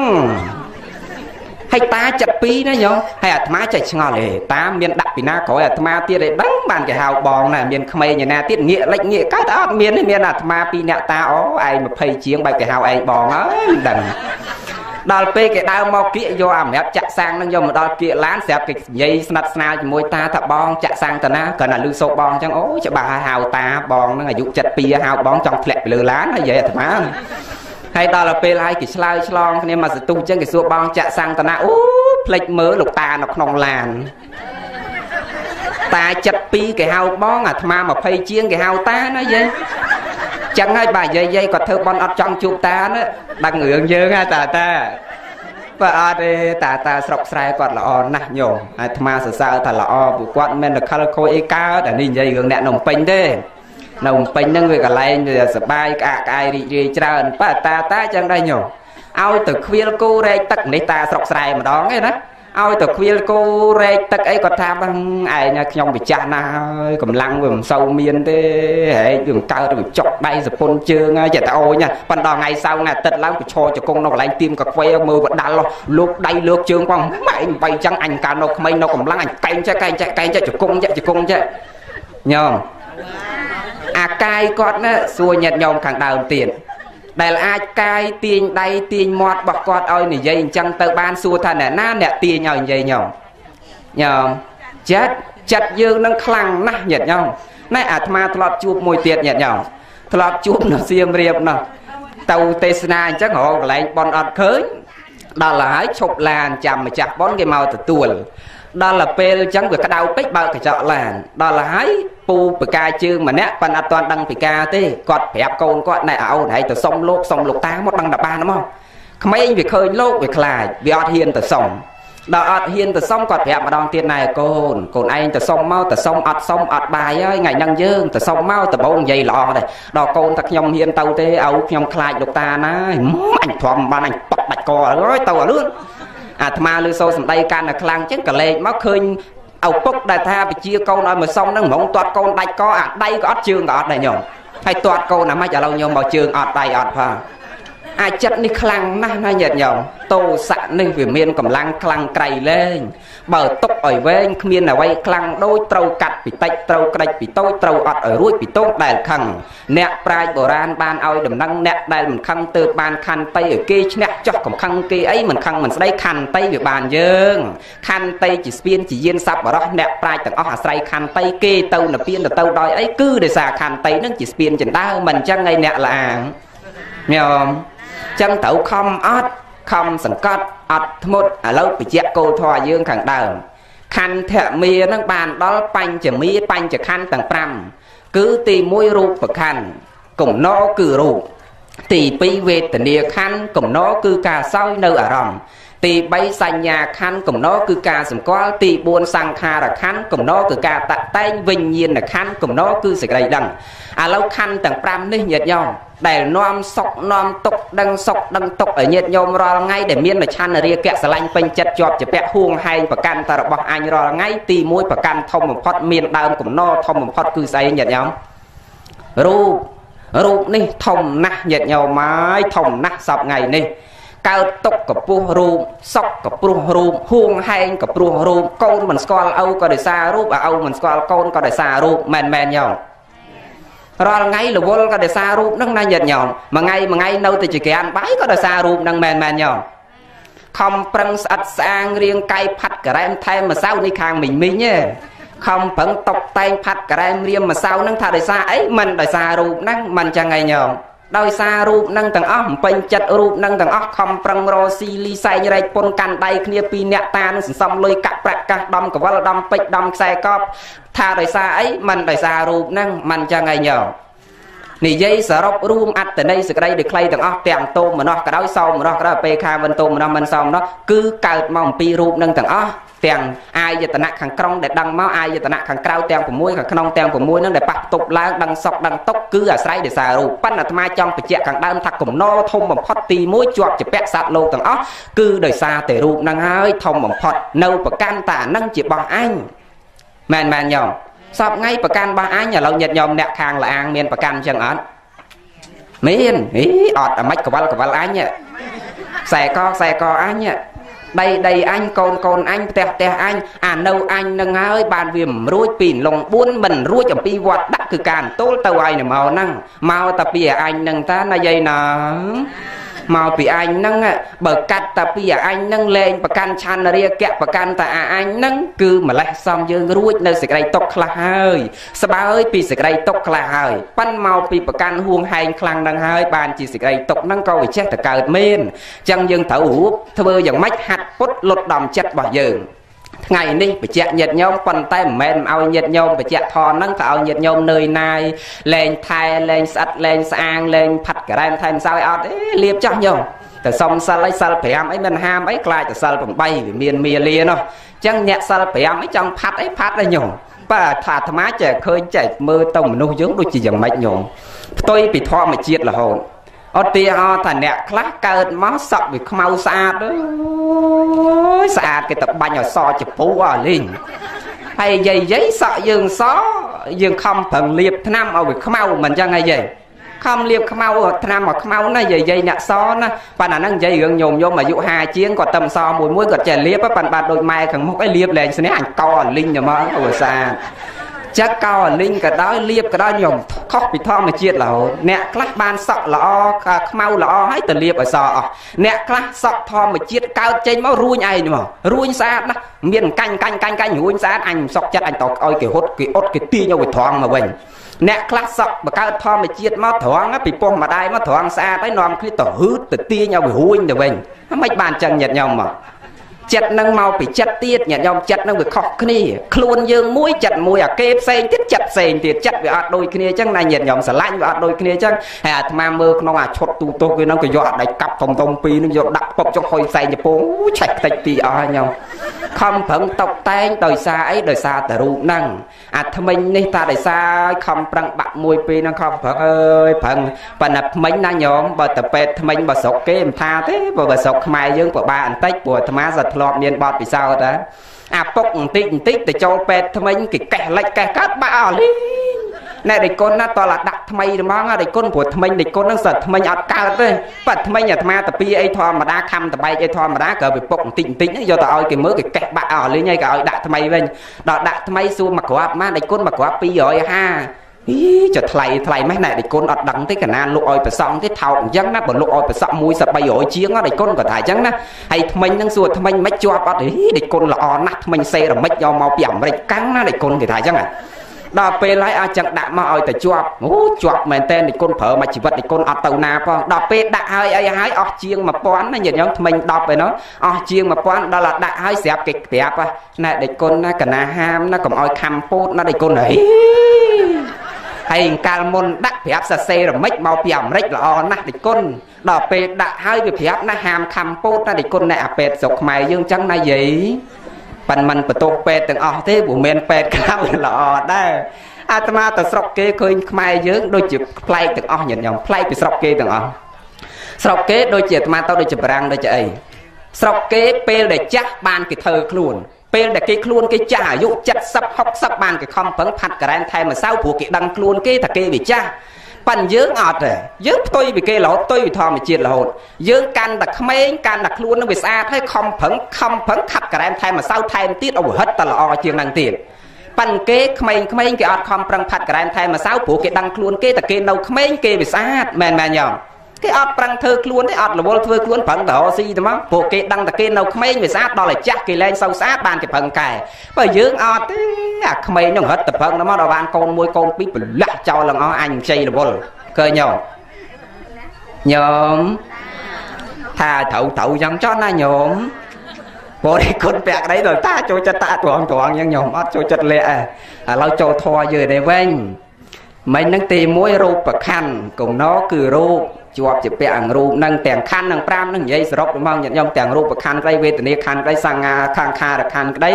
ហើយតា72ណាញោមហើយអាត្មាចេះឆ្ងល់ហេតាមានដាក់ពីណាក្រោយអាត្មាទៀតឯដឹងបានគេហៅបងណាមានក្មេងឯណាទៀតងាកលិចងាកកើតអត់មានទេមានអាត្មាពីរអ្នកតាអូឯង20ជាងបែបគេហៅឯងបងហើយមិនដឹងដល់ពេលគេដើរមកគៀកយកអាម្រាប់ចាក់សាំងនឹងយកមកដល់គៀកឡានស្រាប់គេនិយាយស្និទ្ធស្នាលជាមួយតាថាបងចាក់សាំងតាណាគ្រាន់តែលឺសោកបងអញ្ចឹងអូច្បាស់ហើយហៅតាបងនឹងអាយុ72ហៅបងចង់ធ្លាក់ពីលើឡានហើយនិយាយអាត្មា ហើយដល់ទៅពេលហើយគេឆ្លើយឆ្លងគ្នាមកសន្ទុះអញ្ចឹងគេសួរបងចាក់សាំងតាណាអូភ្លេចមើលលោកតានៅក្នុងឡានតា72គេហៅបងអាត្មា20ជាងគេហៅតាណាយាយចឹងហើយបាទយាយយាយគាត់ធ្វើបន់អត់ចង់ជួបតាណាដឹងរឿងយើងហ่าតាតាបើអត់ទេតាតាស្រុកស្រែគាត់ល្អណាស់ញោមអាត្មាសរសើរថាល្អពួកគាត់មិនតែខលខូចអីកើតអានេះនិយាយរឿងអ្នកនំពេញទេ នៅភ្នំពេញហ្នឹងវាកន្លែងវាសបាយក្អាកក្អាយរីករាយច្រើនប៉ាតាតាចឹងដែរញោមឲ្យទៅខ្វៀលគូរែកទឹកនេះតាស្រុកស្រែម្ដងឯណាឲ្យទៅខ្វៀលគោរែកទឹកអីគាត់ថាបងឯងខ្ញុំវិចាស់ណាស់ហើយកម្លាំងវាមិនសូវមានទេហែកវាមិនកើតវាចុកដៃសពុនជើងហើយចេះតែអូនប៉ុន្តែថ្ងៃសៅរ៍ថ្ងៃអាទិត្យឡើងប្រឈរជង្គង់នៅកន្លែងទៀមកខ្វេមើលវដាល់លោកដៃលើកជើងផងម៉ែងបីចឹងអញកាលនៅក្មេងនៅកម្លាំងអញកែងចេះកែងចេះកែងចេះជង្គង់ចេះជង្គង់ចេះញោម អាកាយគាត់ណាសួរញាតញោមខាងដើមទៀតដែលអាចកាយទាញដៃទាញមាត់របស់គាត់ឲ្យនិយាយអញ្ចឹងទៅបានសួរថាអ្នកណាអ្នកទាញឲ្យនិយាយញោមញោមចិត្តចិត្តយើងនឹងខ្លាំងណាស់ញាតិញោមណែអាត្មាធ្លាប់ជួបមួយទៀតញាតិញោមធ្លាប់ជួបនៅសៀមរាបនោះទៅទេសនាអញ្ចឹងរកកន្លែងបនអត់ឃើញដល់ហើយឈប់ឡានចាំម្ចាស់បនគេមកទទួល ដល់ទៅពេលអញ្ចឹងវាក្តៅពេកបើកកញ្ចក់ឡានដល់ហើយពូបកាជើងម្នាក់ប៉ិនអត់ទាន់ដឹងពីការទេគាត់ប្រាប់កូនគាត់ណែអូនហើយទៅសុំលោកសុំលោកតាមកដឹងតែបានមកក្មេងវាឃើញលោកវាខ្លាចវាអត់ហ៊ានទៅសុំដល់អត់ហ៊ានទៅសុំគាត់ប្រាប់ម្ដងទៀតណែកូនកូនឯងទៅសុំមកទៅសុំអត់សុំអត់បាយហើយថ្ងៃហ្នឹងយើងទៅសុំមកដំបងនិយាយល្អដែរដល់កូនថាខ្ញុំហ៊ានទៅទេឪខ្ញុំខ្លាចលោកតាណាអញធំបានអញប៉ក់ដាច់កហើយទៅអាលឿន អាត្មាលើសូរសំដីកាន់តែខ្លាំងចឹងក៏លេចមកឃើញឪពុកដែលថាបជាកូនឲ្យមកសុំហ្នឹងហ្មងទាត់កូនដាច់កអាដៃក៏អត់ជើងក៏អត់ដែរញោមហើយទាត់កូនអាម៉េចឥឡូវញោមមកជើងអត់ដៃអត់ផងអាចិត្តនេះខ្លាំងណាស់ណាញាតិញោមតោសៈនេះវាមានកម្លាំងខ្លាំងក្រៃលែង បើຕົកឲ្យវែងគ្មានអ្វីខ្លាំងដូចត្រូវកាត់ពីតិចត្រូវក្តិចពីតូចត្រូវអត់ឲ្យរួចពីតូចដែលខឹងអ្នកប្រាជ្ញបុរាណបានឲ្យដំណឹងអ្នកដែលមិនខឹងទើបបានខន្តីឲ្យគេឈ្នះចោះកំខឹងគេអីមិនខឹងមិនស្ដីខន្តីវាបានយើងខន្តីជាស្ពានជាយានសប្បុរសអ្នកប្រាជ្ញទាំងអស់អាស្រ័យខន្តីគេទៅនិព្វានទៅទៅដោយអីគឺដោយសារខន្តីនឹងជាស្ពានចិន្តាមិនអញ្ចឹងឯអ្នកលាងញោមចឹងត្រូវខំអត់ខំសង្កត់ អត់ធ្មត់ឥឡូវបញ្ជាក់គោលធម៌យើងខាងដើមខន្ធមានឹងបានដល់បញ្ចមាបញ្ចខន្ធទាំង5គឺទី1រូបខន្ធកំណោគឺរូបទី2វេទនាខន្ធកំណោគឺការសោយនៅអារម្មណ៍ ទី3សញ្ញាខណ្ឌកំណោគឺការសម្គាល់ទី4សង្ខារខណ្ឌកំណោគឺការតតែងវិញ្ញាណខណ្ឌកំណោគឺសេចក្តីដឹងឥឡូវខណ្ឌទាំង5នេះញាតិញោមដែលនាំសុកនាំទុកដឹងសុកដឹងទុកឲ្យញាតិញោមរាល់ថ្ងៃដែលមានមច្ឆានរាគៈស្រឡាញ់ពេញចិត្តជាប់ជាពាក់ហួងហែងប្រកាន់តរបស់អញរាល់ថ្ងៃទី1ប្រកាន់ធំបំផុតមានដើមកំណោធំបំផុតគឺស្អីញាតិញោមរូបរូបនេះធំណាស់ញាតិញោមហើយធំណាស់សពថ្ងៃនេះ កើតទុកកពុះរូបសក់កព្រោះរូបហួងហែងកព្រោះរូបកូនមិនស្គាល់ឪក៏ដោយសាររូបឪមិនស្គាល់កូនក៏ដោយសាររូបមែនមែនញោមរាល់ថ្ងៃរវល់ក៏ដោយសាររូបហ្នឹងណាញាតិញោមមួយថ្ងៃមួយថ្ងៃនៅតែជាក្រានបាយក៏ដោយសាររូបហ្នឹងមែនមែនញោមខំប្រឹងស្អិតស្អាងរៀងកាយផាត់ការ៉ែមថែមម្សៅនេះខាងមីងមីងទេខំប្រឹងតុបតែងផាត់ការ៉ែមរៀមម្សៅហ្នឹងថាដោយសារអីមិនដោយសាររូបហ្នឹងមិនចឹងឯងញោម ដោយសាររូបនឹងទាំងអស់បំពេញចិត្តរូបនឹងទាំងអស់ខំប្រឹងរស៊ីលីសែងរែកពុនកាន់ដៃគ្នាពីរអ្នកតានឹងសន្សំលុយកាក់ប្រាក់កាសដំកវលដំពេជ្រដំខ្សែកបថាដោយសារអីមិនដោយសាររូបនឹងមិនចឹងឯងយោ និយាយសរុបរួមអត្តន័យសក្តីដូចខ្លីទាំងអស់ទាំងតោមមនោះក៏ដោយសោមមនោះក៏ដោយពេលខាវិនតោមមនោះមិនសោមមនោះគឺកើតមកអំពីរូបនឹងទាំងអស់ទាំងអាយតនៈខាងក្រុងដែលដឹងមកអាយតនៈខាងក្រៅទាំង6ខាងក្នុងទាំង6ហ្នឹងដែលប៉ះទប់ឡើងដឹងសក់ដឹងតុកគឺអាស្រ័យដោយសាររូបប៉ុន្តែអាត្មាចង់បញ្ជាក់ខាងដើមថាកំណរធំបំផុតទី1ជាប់ជាពាក់សត្វលោកទាំងអស់គឺដោយសារតែរូបហ្នឹងហើយធំបំផុតនៅប្រកាន់តាហ្នឹងជាបោះអញមែនមែនញោម សពថ្ងៃប្រកាន់បោះអញឥឡូវញាតញោមអ្នកខាងលាងមានប្រកាន់ចឹងអត់មានហីអត់អាម៉េចកវលកវលអញខ្សែកខ្សែកអញដីដីអញកូនកូនអញផ្ទះផ្ទះអញអានៅអញនឹងហើយបានវាមិនរួចពីលង4មិនរួចអំពីវត្តដាក់គឺការអន្ទោលទៅឲ្យនៅមកហ្នឹងមកតែពីអញនឹងតាណាយាយណា មកពីអញហ្នឹងបើកាត់តែពីអញហ្នឹងលែងប្រកាន់ឆានរាគៈប្រកាន់តែអញហ្នឹងគឺម្លេះសំយើងរួចនៅសេចក្តីទុកខ្លះហើយស្បើយពីសេចក្តីទុកខ្លះហើយប៉ិនមកពីប្រកាន់ហួងហែងខ្លាំងហ្នឹងហើយបានជាសេចក្តីទុកហ្នឹងក៏វាចេះតែកើតមែនអញ្ចឹងយើងត្រូវរួបធ្វើយ៉ាងម៉េចហាត់ពុតលុតដំចិត្តរបស់យើង ថ្ងៃនេះបច្ចៈញាតញោមប៉ុន្តែមិនមែនឲ្យញាតញោមបច្ចៈធនហ្នឹងក៏ឲ្យញាតញោមនឿយណាយលែងថែលែងស្អិតលែងស្អាងលែងផាត់ការ៉ែមថែមសោយអត់ទេលៀបចាស់ញោមតែសុំសិលអីសិល5អីមិនហាមអីខ្លាចតែសិល8វាមានមាលានោះអញ្ចឹងអ្នកសិល5អីចង់ផាត់អីផាត់ឯញោមបើថាអាត្មាចេះឃើញចេះមើលទៅមនុស្សយើងដូចជាយ៉ាងម៉េចញោមផ្ទុយពីធម្មជាតិរហូត ឧទាហរណ៍ថាអ្នកខ្លះកើតមកសក់វាខ្មៅស្អាតអើយស្អាតគេទៅបាញ់ឲ្យសចពូអស់លេងហើយយាយយាយសក់យើងសយើងខំប្រឹងលាបថ្នាំឲ្យវាខ្មៅមិនចឹងហើយយាយខំលាបខ្មៅថ្នាំមកខ្មៅណាយាយយាយអ្នកសណាប៉ណ្ណាហ្នឹងនិយាយរឿងញោមញោមអាយុ50ជាងគាត់ទៅសមួយមួយគាត់ចេះលាបប៉ណ្ណាបាទដូចម៉ែខាងមុខឯលាបលែងស្នេះអញកអលីងហ្មងអូសា ចិត្តកោអលីងក៏ដោយលៀបក៏ដោយខ្ញុំខុសពីធម្មជាតិរហូតអ្នកខ្លះបានសក់ល្អខ្មៅល្អហើយទៅលៀបឲ្យសអស់អ្នកខ្លះសក់ធម្មជាតិកើតចេញមករួញឯងមករួញស្អាតណាស់មានកាញ់កាញ់កាញ់កាញ់រួញស្អាតអញសក់ចិត្តអញតឲ្យគេហត់គេអត់គេទាញឲ្យវាត្រង់មកវិញអ្នកខ្លះសក់បកើតធម្មជាតិមកត្រង់ពីពោះម្ដាយមកត្រង់ស្អាតហើយនាំគ្នាទៅហឺតទៅទាញឲ្យវារួញទៅវិញមិនបានចឹងញាតញោមមក ចិត្តនឹងមកពីចិត្តទៀតញាតិញោមចិត្តនឹងវាខុសគ្នាខ្លួនយើងមួយចិត្តមួយអាគេផ្សេងទៀតចិត្តផ្សេងទៀតចិត្តវាអត់ដូចគ្នាអញ្ចឹងណាញាតិញោមស្រឡាញ់វាអត់ដូចគ្នាអញ្ចឹងហើយអាត្មាមើលក្នុងអាឈុតទូទុះវានឹងក៏យកអាដៃកាប់ធំធំពីរនឹងយកដាក់ពប់ចុះហុយផ្សែងជពងឆេះតិចទីអស់ញោមខំប្រឹងតុបតែងដោយសារអីដោយសារតែរូបហ្នឹងអាថ្មិញនេះតាដោយសារខំប្រឹងបាក់មួយពីរហ្នឹងខំប្រឹងអើយប្រឹងប៉ុន្តែថ្មិញណាញោមបើតែពេទ្យថ្មិញបើស្រុកគេមិនថាទេបើបើស្រុកខ្មែរយើងពិបាកបន្តិចព្រោះអាត្មាសត្វធ្លាប់មានបទពិសោធន៍ដែរអាពុកបន្តិចបន្តិចទៅចូលពេទ្យថ្មិញគេកេះលិចកេះកើតបាក់អស់លីណែដេគុណណាតឡាដាក់ថ្មីហ្មងដេគុណព្រោះថ្មិញដេគុណហ្នឹងសិតថ្មិញអត់កើតទេប៉ាថ្មិញអាត្មាតាពីអីធម្មតាខំតបែកអីធម្មតាក៏វាពុកបន្តិចបន្តិចយកទៅឲ្យគេមើលគេកេះបាក់អស់លីងហើយក៏ឲ្យដាក់ថ្មីវិញដល់ដាក់ថ្មីសួរមកគ្រាប់ម៉ាដេគុណមកគ្រាប់250 អីចុះថ្លៃថ្លៃម៉េះណែដៃគុណអត់ដឹងទេកណាលុកឲ្យប្រសងទេថោកអញ្ចឹងណាបើលុកឲ្យប្រសក់មួយសិត300ជាងដៃគុណក៏ថាអញ្ចឹងណាហើយថ្មិញហ្នឹងសួរថ្មិញមិនជាប់អត់ទេដៃគុណល្អណាស់ថ្មិញសេរ៉ាមិចយកមកពីអាមេរិកកាំងណាដៃគុណគេថាអញ្ចឹងដល់ពេលហើយអាចចឹងដាក់មកឲ្យតែជាប់អូជាប់មែនតើនិគុណប្រើមកជីវិតនិគុណអត់ទៅណាផងដល់ពេលដាក់ហើយអីហើយអស់ជាង1000ណាញាតិញោមថ្មិញ10ឯនោះអស់ជាង1000ដល់តែដាក់ហើយស្រាប់គេប្រាប់ណានិគុណណាកណាហាមណាកុំឲ្យខំពោតណានិគុណអី ហើយកាលមុនដាក់ប្រាប់សរសេរមិចមកពីអាមេរិកល្អណាស់ដេគុណដល់ពេលដាក់ហើយវាប្រាប់ណាហាមខំពោតណាដេគុណអ្នកអាពេតស្រុកខ្មែរយើងចឹងណាយាយប៉ិនមិនបន្ទោសពេទ្យទាំងអស់ទេព្រោះមានពេទ្យខ្លះល្អដែរអាត្មាទៅស្រុកគេឃើញខ្មែរយើងដូចជាប្លែកទាំងអស់ញាតិញោមប្លែកពីស្រុកគេទាំងអស់ស្រុកគេដូចជាអាត្មាទៅដូចជាបារាំងដូចជាអីស្រុកគេពេលដែលចាស់បានគេធ្វើខ្លួន ពេលដែលគេខ្លួនគេចាស់អាយុ70 60បានគេខំប្រឹងផាត់ការ៉ែនថែមម្សៅព្រោះគេដឹងខ្លួនគេថាគេវាចាស់ប៉ិនយើងអត់ទេយើងផ្ទុយពីគេរហូតផ្ទុយពីធម្មជាតិរហូតយើងកាន់តែក្មេងកាន់តែខ្លួននឹងវាស្អាតហើយខំប្រឹងខំប្រឹងខាត់ការ៉ែមថែមម្សៅថែមទៀតឲ្យហិតតែល្អជាងហ្នឹងទៀតប៉ិនគេក្មេងក្មេងគេអត់ខំប្រឹងផាត់ការ៉ែមថែមម្សៅព្រោះគេដឹងខ្លួនគេតែគេនៅក្មេងគេវាស្អាតមែនមែនយ៉ង គេអត់ប្រឹងធ្វើខ្លួនទេអត់រវល់ធ្វើខ្លួនប្រឹងតរស៊ីទៅមកពួកគេដឹងតែគេនៅក្មេងវាស្អាតដល់តែចាស់គេលែងសូវស្អាតបានគេប្រឹងកែបើយើងអត់ទេអាក្មេងនឹងរត់តែប្រឹងទៅមកដល់បានកូនមួយកូនពីរប្រលាក់ចោលឡើងអស់អញខ្ចីរវល់ឃើញញោមញោមថាត្រូវត្រូវយ៉ាងចោះណាញោមបរិគុណពាក់ក្តីដល់តាចូលចិត្តតាត្រង់ត្រង់យ៉ាងញោមអត់ចូលចិត្តលាក់ឯឥឡូវចូលធွာយើនេះវិញមិននឹងទី1រូបប្រខណ្ឌគំណោគឺរូប ជាប់ជាពាក់អង្គរូបនឹងទាំងខណ្ឌនឹង5នឹងនិយាយសរុបហ្មងញាតិញោមទាំងរូបខណ្ឌក្តីវេទនាខណ្ឌក្តីសង្ហាខាងខារខណ្ឌក្តី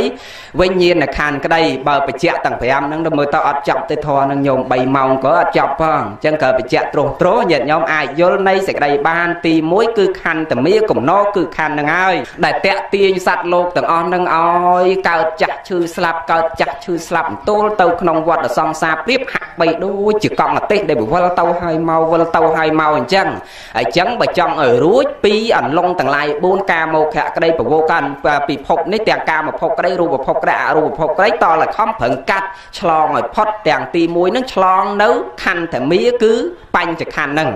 វិញ្ញាណខណ្ឌក្តីបើបញ្ជាក់ទាំង5នឹងទៅមើលទៅអត់ចប់ទេធរនឹងញោម3ម៉ោងក៏អត់ចប់ផងអញ្ចឹងក៏បញ្ជាក់ត្រុសត្រុសញាតិញោមអាចយល់នៃសេចក្តីបានទី1គឺខណ្ឌតមាកំណោគឺខណ្ឌនឹងហើយដែលតាក់ទាញសត្វលោកទាំងអស់នឹងឲ្យកើតចាស់ឈឺស្លាប់កើតចាស់ឈឺស្លាប់បន្ទោលទៅក្នុងវដ្តសង្សារព្រៀបហាក់បីដូចជាកង់អាទេសដែលវិលទៅហើយមកវិលទៅហើយមកអញ្ចឹងអញ្ចឹងបើចង់ឲ្យរួចពីអន្លង់ទាំងឡាយ4កាមោខៈក្តីប្រវោកានពិភពនេះទាំងកាមភពក្តីរូបភពក្តីអរូបភពក្តីតលខំប្រឹងកាត់ឆ្លងឲ្យផុតទាំងទី1នឹងឆ្លងនៅខណ្ឌធមាគឺបញ្ចខណ្ឌនឹង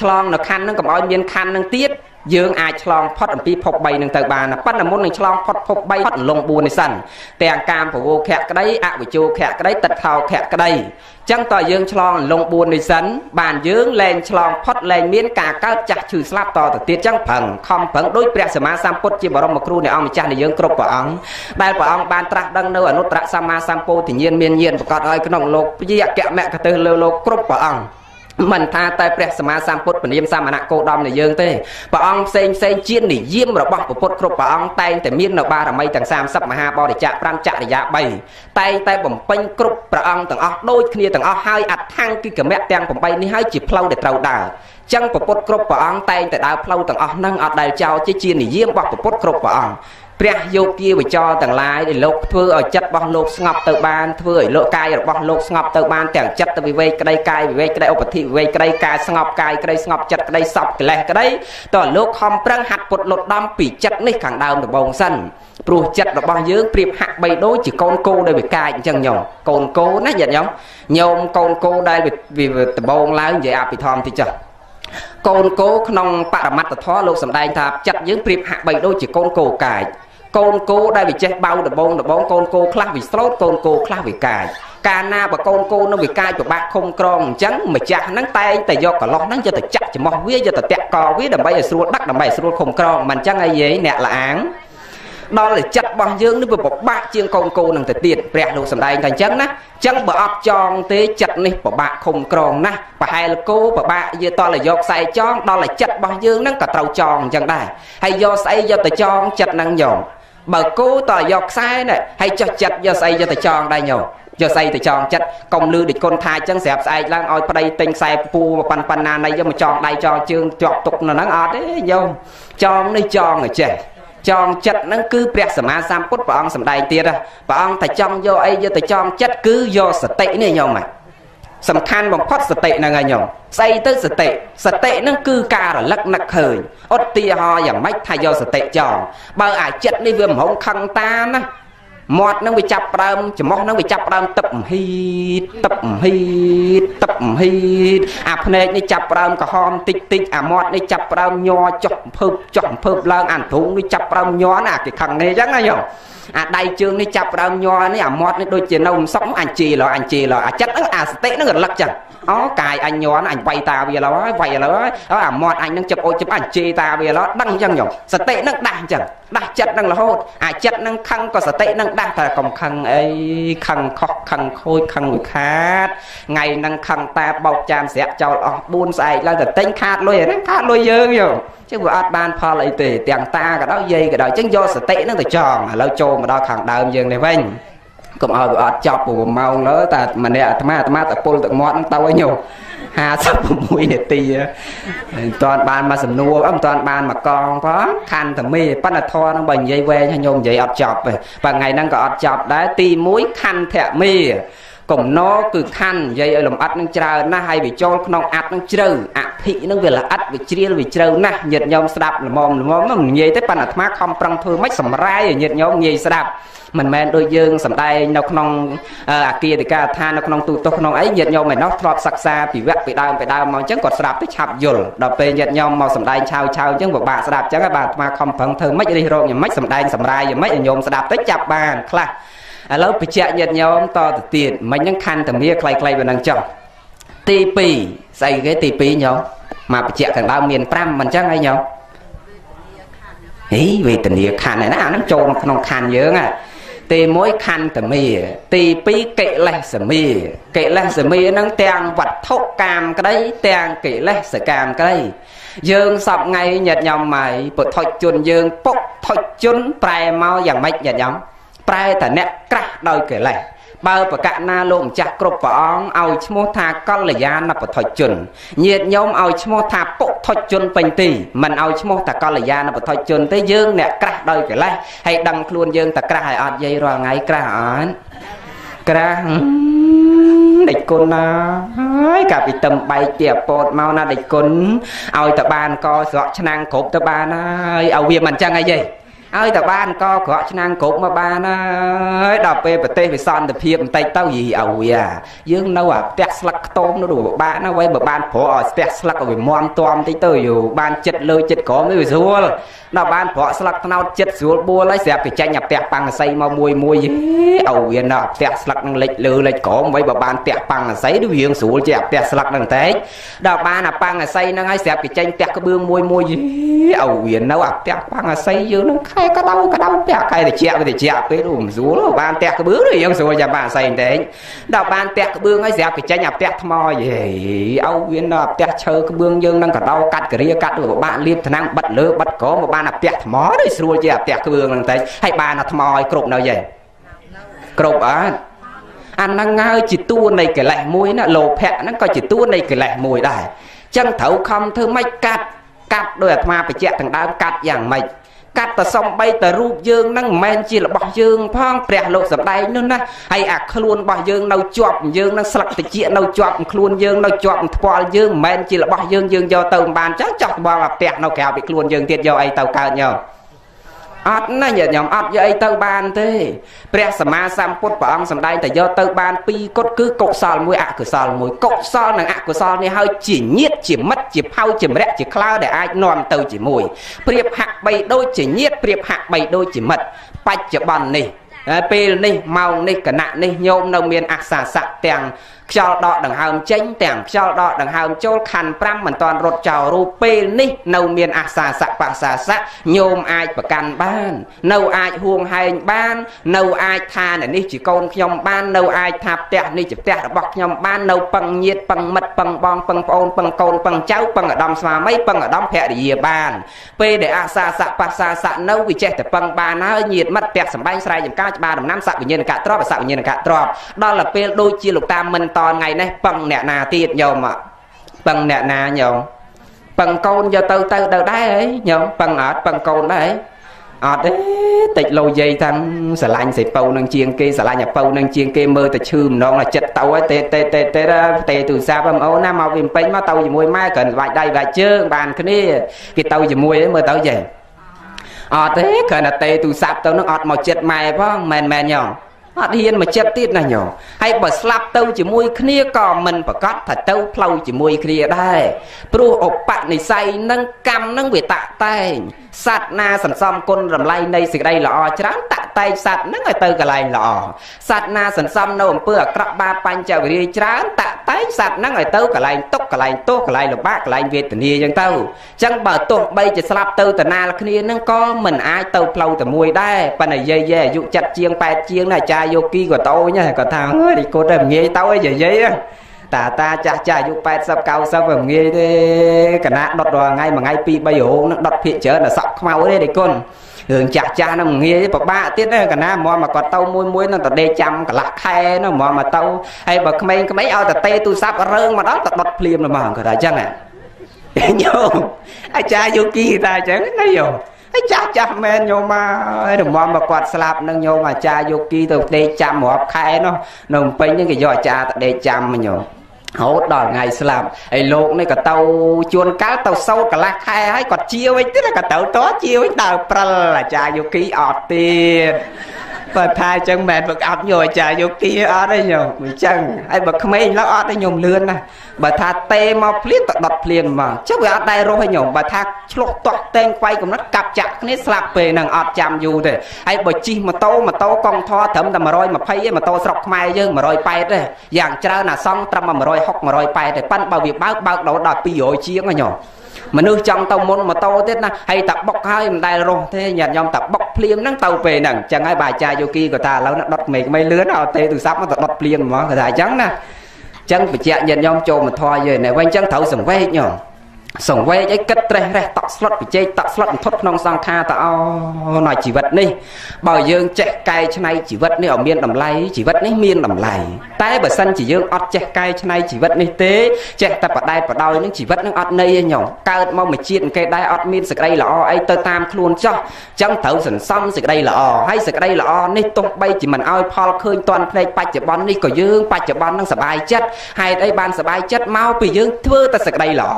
ឆ្លងនៅខណ្ឌនឹងកុំឲ្យមានខណ្ឌនឹងទៀត យើងអាចឆ្លងផុតអំពីភព3នឹងទៅបានប៉ុន្តែមុននឹងឆ្លងផុតភព3ផុតលង4នេះសិនទាំងកាមប្រវោខៈក្តីអវិជោខៈក្តីតិដ្ឋោខៈក្តីចឹងតើយើងឆ្លងលង4នេះសិនបានយើងលែងឆ្លងផុតលែងមានការកើតចាស់ឈឺស្លាប់តទៅទៀតចឹងប្រឹងខំប្រឹងដោយព្រះសម្មាសម្ពុទ្ធជាបរមគ្រូនៃអង្គម្ចាស់នៃយើងគ្រប់ព្រះអង្គដែលព្រះអង្គបានត្រាស់ដឹងនៅអនុត្តរសម្មាសម្ពោធិញ្ញាណមានញាណប្រកបហើយក្នុងលោកព្យាកៈមគ្គទៅលើលោកគ្រប់ព្រះអង្គ មិនថាតែព្រះសម្មាសម្ពុទ្ធពនាមសមណៈគោដំនៃយើងទេព្រះអង្គផ្សេងផ្សេងជានិយមរបស់ពុទ្ធគ្រប់ព្រះអង្គតែងតែមាននៅបារមីទាំង30មហាបរិច្ចាគ5ចរិយា3តែងតែបំពេញគ្រប់ព្រះអង្គទាំងអស់ដូចគ្នាទាំងអស់ហើយអដ្ឋង្គគឺកមៈទាំង8នេះហើយជាផ្លូវដែលត្រូវដើរចឹងពុទ្ធគ្រប់ព្រះអង្គតែងតែដើរផ្លូវទាំងអស់ហ្នឹងអត់ដែលចោលជាជានិយមរបស់ពុទ្ធគ្រប់ព្រះអង្គ ព្រះយោគាវិចរទាំងឡាយដែលលោកធ្វើឲ្យចិត្តរបស់លោកស្ងប់ទៅបានធ្វើឲ្យលោកកាយរបស់លោកស្ងប់ទៅបានទាំងចិត្តទៅវិវេកក្តីកាយវិវេកក្តីឧបธิវិវេកក្តីកាយស្ងប់កាយក្តីស្ងប់ចិត្តក្តីសពកិលេសក្តីតើលោកខំប្រឹងហាត់ពុតលត់ដំពីចិត្តនេះខាងដើមដំបងសិនព្រោះចិត្តរបស់យើងប្រៀបហាក់បីដូចជាកូនគោដែលវាកាចអញ្ចឹងញោមកូនគោណាញាតិញោមញោមកូនគោដែលវាដំបងឡើងនិយាយអភិធម្មតិចចុះកូនគោក្នុងបរមត្តធម៌លោកសម្ដែងថាចិត្តយើងប្រៀបហាក់បីដូចជាកូនគោកាច កូនគោដែលវាចេះបៅដបងដបងកូនគោខ្លះវាស្រោតកូនគោខ្លះវាកាយកាលណាបើកូនគោនឹងវាកាយពិបាកឃុំក្រងអញ្ចឹងម្ចាស់ហ្នឹងតែងតែយកកន្លោះហ្នឹងយកទៅចាក់ច្រមុះវាយកទៅតាក់កវាដើម្បីឲ្យស្រួលដឹកដើម្បីឲ្យស្រួលឃុំក្រងមិនអញ្ចឹងអីយេអ្នកលាអាងដល់តែចិត្តរបស់យើងនេះវាពិបាកជាងកូនគោនឹងទៅទៀតព្រះលោកសំដែងថាអញ្ចឹងណាអញ្ចឹងបើអត់ចងទេចិត្តនេះពិបាកឃុំក្រងណាស់ប្រហែលគោពិបាកយកតលយកខ្សែចងដល់តែចិត្តរបស់យើងហ្នឹងក៏ត្រូវចងអញ្ចឹងដែរហើយយកស្អីយកទៅចងចិត្តហ្នឹងយក បើគោតយកខ្សែនេះហើយចុះចិត្តយកស្អីយកទៅចងដែរញោមយកស្អីទៅចងចិត្តកុំលឺដូចគុណថាអញ្ចឹងស្រាប់ស្អែកឡើងឲ្យប្តីទិញខ្សែពូប៉ុណ្ប៉ុណ្ណាណៃយកមកចងដៃចងជើងជាប់ទុកនៅហ្នឹងអត់ទេញោមចងនេះចងឲ្យចេះចងចិត្តហ្នឹងគឺព្រះសម្មាសម្ពុទ្ធព្រះអង្គសម្ដែងទៀតព្រះអង្គតែចង់យកអីយកទៅចងចិត្តគឺយកសតិនេះញោមហ្នឹង សំខាន់បំផុតសតិហ្នឹងហើយញោមស្អីទៅសតិសតិហ្នឹងគឺការរលឹកនឹកឃើញឧទាហរណ៍យ៉ាងម៉េចថាយកសតិចងបើអាចិត្តនេះវាមហងខឹងតាណាមាត់នឹងវាចាប់ផ្ដើមច្រមុះនឹងវាចាប់ផ្ដើមទឹកហ៊ីតទឹកហ៊ីតទឹកហ៊ីតអាភ្នែកនេះចាប់ផ្ដើមក្រហមតិចតិចអាមាត់នេះចាប់ផ្ដើមញ័រចុះភើបចុះភើបឡើងអាទ្រូងនេះចាប់ផ្ដើមញ័រណាគេខឹងនេះអញ្ចឹងណាយោ អាដៃជើងនេះចាប់ផ្ដើមញ័រនេះអាមាត់នេះដូចជានៅមិនសុខអញជេរឡើយអញជេរឡើយអាចិត្តហ្នឹងអាសតិហ្នឹងរលឹកចឹង អូកាយអញញ័រអញវាយតាវាឡើយវាយឡើយអូអាមាត់អញហ្នឹងចាប់អូចចាប់អញជេរតាវាឡើយដឹងចឹងញោមសតិហ្នឹងដាស់អញ្ចឹងដាស់ចិត្តហ្នឹងរហូតអាចិត្តហ្នឹងខឹងក៏សតិហ្នឹងដាស់តែកុំខឹងអីខឹងខុសខឹងខូចខឹងមួយខាតថ្ងៃហ្នឹងខឹងតាបោកចានស្រាក់ចោលអស់4ស្អែកឡើងទៅទិញខាតលុយហ្នឹងខាតលុយយើងយោចឹងវាអត់បានផលអីទេទាំងតាក៏ដោយយាយក៏ដោយចឹងយកសតិហ្នឹងទៅចងឥឡូវចូលមកដល់ខាងដើមយើងនេះវិញ កុំឲ្យវាអត់ចប់ព្រោះម៉ោងលើតែម្នាក់អាត្មាអាត្មាតែពុលទឹកមាត់ហ្នឹងទៅឲ្យញោម56នាទីមិនតាន់បានមកសំណួរអត់មិនតាន់បានមកកងផងខណ្ឌតែមេបណ្ឌធរហ្នឹងបើនិយាយវែងហើយញោមនិយាយអត់ចប់ទេបើថ្ងៃហ្នឹងក៏អត់ចប់ដែរទី1ខណ្ឌធមេ កំណគឺខណ្ឌនិយាយឲ្យលំអិតនឹងច្រើនណាស់ហើយវាចូលក្នុងអត្តនឹងជ្រៅអភិនឹងវាល្អិតវាជ្រាលវាជ្រៅណាស់ញាតញោមស្ដាប់ល្មមល្មមនឹងនិយាយទេប៉ុន្តែអាត្មាខំប្រឹងធ្វើម៉េចសម្រាយឲ្យញាតញោមងាយស្ដាប់មិនមែនដូចយើងសំដែងនៅក្នុងអាគារតិកាឋាននៅក្នុងទូទស្សក្នុងអីញាតញោមឯណោះធ្លាប់សិក្សាពីវគ្គពីដើមពីដើមមកអញ្ចឹងគាត់ស្ដាប់ទៅឆាប់យល់ដល់ពេលញាតញោមមកសំដែងឆាវឆាវអញ្ចឹងពិបាកស្ដាប់អញ្ចឹងបាទអាត្មាខំប្រឹងធ្វើម៉េចរិះរកយ៉ាងម៉េចសំដែងសម្រាយយ៉ាងម៉េចឲ្យញោមស្ដាប់ទៅចាប់បានខ្លះ ឥឡូវបញ្ជាក់ញាតញោមតទៅទៀតមិញហ្នឹងខណ្ឌតាមាខ្លីៗប៉ុណ្ណឹងចុះទី2ស្អីគេទី2ញោមមកបញ្ជាក់ខាងដើមមាន5មិនអញ្ចឹងហើយញោមហីវេទនាខណ្ឌណាអាហ្នឹងចូលក្នុងខណ្ឌយើងហ่ะទី1ខណ្ឌតមាទី2កិលេសមាកិលេសមាហ្នឹងទាំងវត្ថុកាមក្តីទាំងកិលេសកាមក្តីយើងសពថ្ងៃញាតញោមម៉ៃពុទ្ធជនយើងពុទ្ធជនប្រែមកយ៉ាងម៉េចញាតញោម ប្រែតែអ្នកក្រាស់ដោយកិលេសបើប្រកាសណាលោកម្ចាស់គ្រប់ព្រះអង្គឲ្យឈ្មោះថាកល្យាណបថុជនញាតញោមឲ្យឈ្មោះថាពុថុជនពេញទីមិនឲ្យឈ្មោះថាកល្យាណបថុជនទេយើងអ្នកក្រាស់ដោយកិលេសហើយដឹងខ្លួនយើងតែក្រាស់ឲ្យអត់យាយរាល់ថ្ងៃក្រាស់អត់ក្រាស់ដេចគុណណាហើយកាពីទឹមបែកពីអពតមកណាដេចគុណឲ្យតបានកស្រក់ឆ្នាំងគ្រប់ទៅបានហើយឲ្យវាមិនចឹងអីទេ ឲ្យតែបានកក្រក់ឆ្នាំងគ្រប់មកបានហើយដល់ពេលប្រទេសវាសន្តិភាពបន្តិចទៅយីឲ្យវាយើងនៅអាផ្ទះស្លឹកខ្ទមនោះពិបាកណាស់វៃបើបានប្រក់ឲ្យផ្ទះស្លឹកឲ្យវាមមទាំតិចទៅយូបានចិត្តលើចិត្តក្រមនេះវាស្រួលដល់បានប្រក់ស្លឹកថ្នោតចិត្តស្រួលបួលហើយស្រាប់តែចាញ់អាផ្ទះប៉ាំងអស័យមកមួយមួយយីឲ្យវាណោះផ្ទះស្លឹកនឹងលិចលើលិចក្រមវៃបើបានផ្ទះប៉ាំងអស័យដូចរឿងស្រួលជាអាផ្ទះស្លឹកនឹងតែដល់បានអាប៉ាំងអស័យហ្នឹងហើយស្រាប់តែចាញ់ផ្ទះក្បឿងមួយមួយយីឲ្យវានៅអាផ្ទះប៉ាំងអស័យយើងនឹងខហើយក៏ដៅក៏ដៅពាក់កែតិចវាតិចពេលមិនស្រួលបានផ្ទះក្បឿងយើងស្រួលចាំបានស្អីតែដល់បានផ្ទះក្បឿងហើយស្រាប់គេចេញអាផ្ទះថ្មយេឲ្យវានៅផ្ទះឈើក្បឿងយើងនឹងក៏ដៅកាត់ការាកាត់ពិបាកលាបថ្នាំបិទលើបិទក្រមកបានអាផ្ទះថ្មទៅស្រួលជាអាផ្ទះក្បឿងហ្នឹងតែហើយបានអាថ្មឲ្យគ្រប់នៅយេគ្រប់អត់អាហ្នឹងហើយជាតួនៃកិលេសមួយណាលោភៈហ្នឹងក៏ជាតួនៃកិលេសមួយដែរចឹងត្រូវខំធ្វើម៉េចកាត់កាត់ដោយអាត្មាបច្ចៈទាំងដើមកាត់យ៉ាងម៉េច កាត់តែសំបីតែរូបយើងហ្នឹងមិនមែនជារបស់យើងផងព្រះលោកសំដែងនោះណាហើយអាខ្លួនរបស់យើងនៅជាប់យើងនឹងស្លឹកតិចនៅជាប់ខ្លួនយើងនៅជាប់ថ្ពាល់យើងមិនមែនជារបស់យើងយើងយកទៅមិនបានចឹងចោះត្បល់អាផ្ទះនៅក្រៅពីខ្លួនយើងទៀតយកអីទៅកើតញោម អត់ណាញាតិញោមអត់យកអីទៅបានទេព្រះសម្មាសម្ពុទ្ធព្រះអង្គសម្ដែងតែយកទៅបានពីរគត់គឺកុសលមួយអកុសលមួយកុសលនិងអកុសលនេះហើយជាញាតជាមិត្តជាផៅជំរៈជាក្លើដែលអាចនាំទៅជាមួយប្រៀបហាក់បីដូចជាញាតប្រៀបហាក់បីដូចជាមិត្តបច្ចុប្បន្ននេះពេលនេះម៉ោងនេះគណៈនេះញោមនៅមានអាសាស័កទាំង ខ្យល់ដកដង្ហើមចេញទាំងខ្យល់ដកដង្ហើមចូលខណ្ឌ5មិនតាន់រត់ចោលរូបពេលនេះនៅមានអាសាសៈបសាសៈញោមអាចប្រកាន់បាន នៅអាចហួងហែងបាន នៅអាចថានេះជាកូនខ្ញុំបាននៅអាចថាផ្ទះនេះជាផ្ទះរបស់ខ្ញុំបាននៅពឹងញាតពឹងមិត្តពឹងបងពឹងប្អូនពឹងកូនពឹងចៅពឹងឧត្តមស្វាមីពឹងឧត្តមភរិយាបាន ពេលដែលអាសាសៈបសាសៈនៅវាចេះតែពឹងបានហើយញាតមិត្តផ្ទះសម្បែងស្រែចម្ការច្បារដំណាំស័កវិញ្ញាណកៈទ្របស័កវិញ្ញាណកៈទ្របដល់ទៅពេលដូចជាលោកតាមិនតថ្ងៃនេះពឹងអ្នកណាទៀតញោមពឹងអ្នកណាញោមពឹងកូនយកទៅទៅទៅដែរហីញោមពឹងអត់ពឹងកូនដែរអត់ទេតិចលោយាយទាំងស្រឡាញ់សេពៅនឹងជាងគេស្រឡាញ់អាពៅនឹងជាងគេមើលតែឈឺម្ដងចិត្តទៅហើយទេទេទេទេទេទូរស័ព្ទបងអូនណាមកវិញពេញមកទៅជាមួយម៉ែគ្រាន់ស្វាច់ដៃស្វាច់ជើងបានគ្នាគេទៅជាមួយមើលទៅចេះអត់ទេគ្រាន់តែទេទូរស័ព្ទទៅនឹងអត់មកចិត្តម៉ែផងមែនមែនញោម អត់ហ៊ានមកចិត្តទៀតណាញោមហើយបើស្លាប់ទៅជាមួយគ្នាក៏មិនប្រកាសថាទៅផ្លូវជាមួយគ្នាដែរព្រោះឧបនិស្ស័យនឹងកម្មនឹងវាតាក់តែងសត្វណាសន្សំគុណរំលែងនៃសេចក្តីល្អច្រើនតាក់តែងសត្វហ្នឹងឲ្យទៅកន្លែងល្អសត្វណាសន្សំនៅអំពើអាក្រក់បាបបញ្ចវិរិយច្រើនតាក់តែងសត្វហ្នឹងឲ្យទៅកន្លែងទុកកន្លែងទោសកន្លែងលំបាកកន្លែងវេទនាអញ្ចឹងទៅអញ្ចឹងបើទោះបីជាស្លាប់ទៅតណាលគ្នាហ្នឹងក៏មិនអាចទៅផ្លូវតែមួយដែរប៉ុន្តែយាយយាយអាយុ7ជាង8ជាងណាអាចារ្យយោគីក៏តូចណាគាត់ថាអើយគាត់តែងាយទៅឯងយាយយាយតាតាចាស់ចាស់អាយុ80 90មិនងាយទេកណាដុតរាល់ថ្ងៃមួយថ្ងៃ2 3រោងនឹងដុតភាកច្រើនដល់សក់ខ្មៅទេដេគុណរឿងចាស់ចាស់ហ្នឹងងាយពិបាកទៀតណាកណាមកមកគាត់ទៅមួយមួយនឹងតដេចាំកន្លះខែនោះមកមកទៅហើយបើក្មេងក្មេងឲ្យតទេទូរស័ព្ទរើងមកដល់តដុតភ្លាមហ្មងគាត់ថាអញ្ចឹងញោមអាចារ្យយោគីថាអញ្ចឹងណាយោ ហើយចាស់ចាស់មែនញោមហើយរំមមកគាត់ស្លាប់នឹងញោមអាចារ្យយោគីទៅដេកចាំរាប់ខែនោះនៅពេញហ្នឹងគេយកអាចារ្យទៅដេកចាំញោមរហូតដល់ថ្ងៃស្លាប់ហើយលោកនេះក៏ទៅជួនកាលទៅសោតកន្លះខែហើយគាត់ជាវិញទៀតក៏ទៅតជាវិញដើរព្រិលអាចារ្យយោគីអត់ទៀតបើថាអញ្ចឹងមិនប្រកាប់យកអាចារ្យយោគីអត់ទេញោមអញ្ចឹងហើយបើក្មេងឡើយអត់ទេញោមលឿនណា បើថាទេមកភ្លាមទៅដុតភ្លាមមកចុះវាអត់ដែររស់ទេញោមបើថាឆ្លុះតក់តែងខ្វាយកំណត់កាប់ចាក់គ្នាស្លាប់ពេលហ្នឹងអត់ចាំយូរទេហើយបើជិះម៉ូតូម៉ូតូកង់ធរត្រឹមតែ120ឯងម៉ូតូស្រុកខ្មែរយើង180ទេយ៉ាងច្រើនអាសងត្រឹម160 180ទេប៉ិនបើវាបើកបើកដល់ដល់200ជាងញោមមនុស្សចង់ទៅមុនម៉ូតូទៀតណាហើយតាបុកហើយមិនដែលរស់ទេញាតិញោមតាបុកភ្លាមហ្នឹងទៅពេលហ្នឹងចឹងហើយបាទអាចារ្យយោគីក៏ថាឥឡូវដុតមេឃមិនលឿនអត់ទេទូរស័ព្ទមកទៅដុតភ្លាមហ្មងគាត់ថាអញ្ចឹងណា ចឹងបញ្ជាក់ញាតិញោមចូលមកធွာយើណែវិញចឹងត្រូវសង្វេគញោម សង្វេគអីគិតត្រេះរេះតក់ស្លុតបិជែកតក់ស្លុតបន្ថត់ក្នុងសង្ខារតអនៅជីវិតនេះបើយើងចេះកែច្នៃជីវិតនេះឲ្យមានតម្លៃជីវិតនេះមានតម្លៃតែបើសិនជាយើងអត់ចេះកែច្នៃជីវិតនេះទេចេះតែបដែតបដោយនឹងជីវិតនឹងអត់ន័យទេញោមកើតមកមួយជាតិគេដែរអត់មានសេចក្តីល្អអីទៅតាមខ្លួនចោះអញ្ចឹងត្រូវសន្សំសេចក្តីល្អហើយសេចក្តីល្អនេះទោះបីជាមិនឲ្យផលឃើញតាន់ភ្នែកបច្ចុប្បន្ននេះក៏យើងបច្ចុប្បន្ននឹងសบายចិត្តហេតុអីបានសบายចិត្តមកពីយើងធ្វើតែសេចក្តីល្អ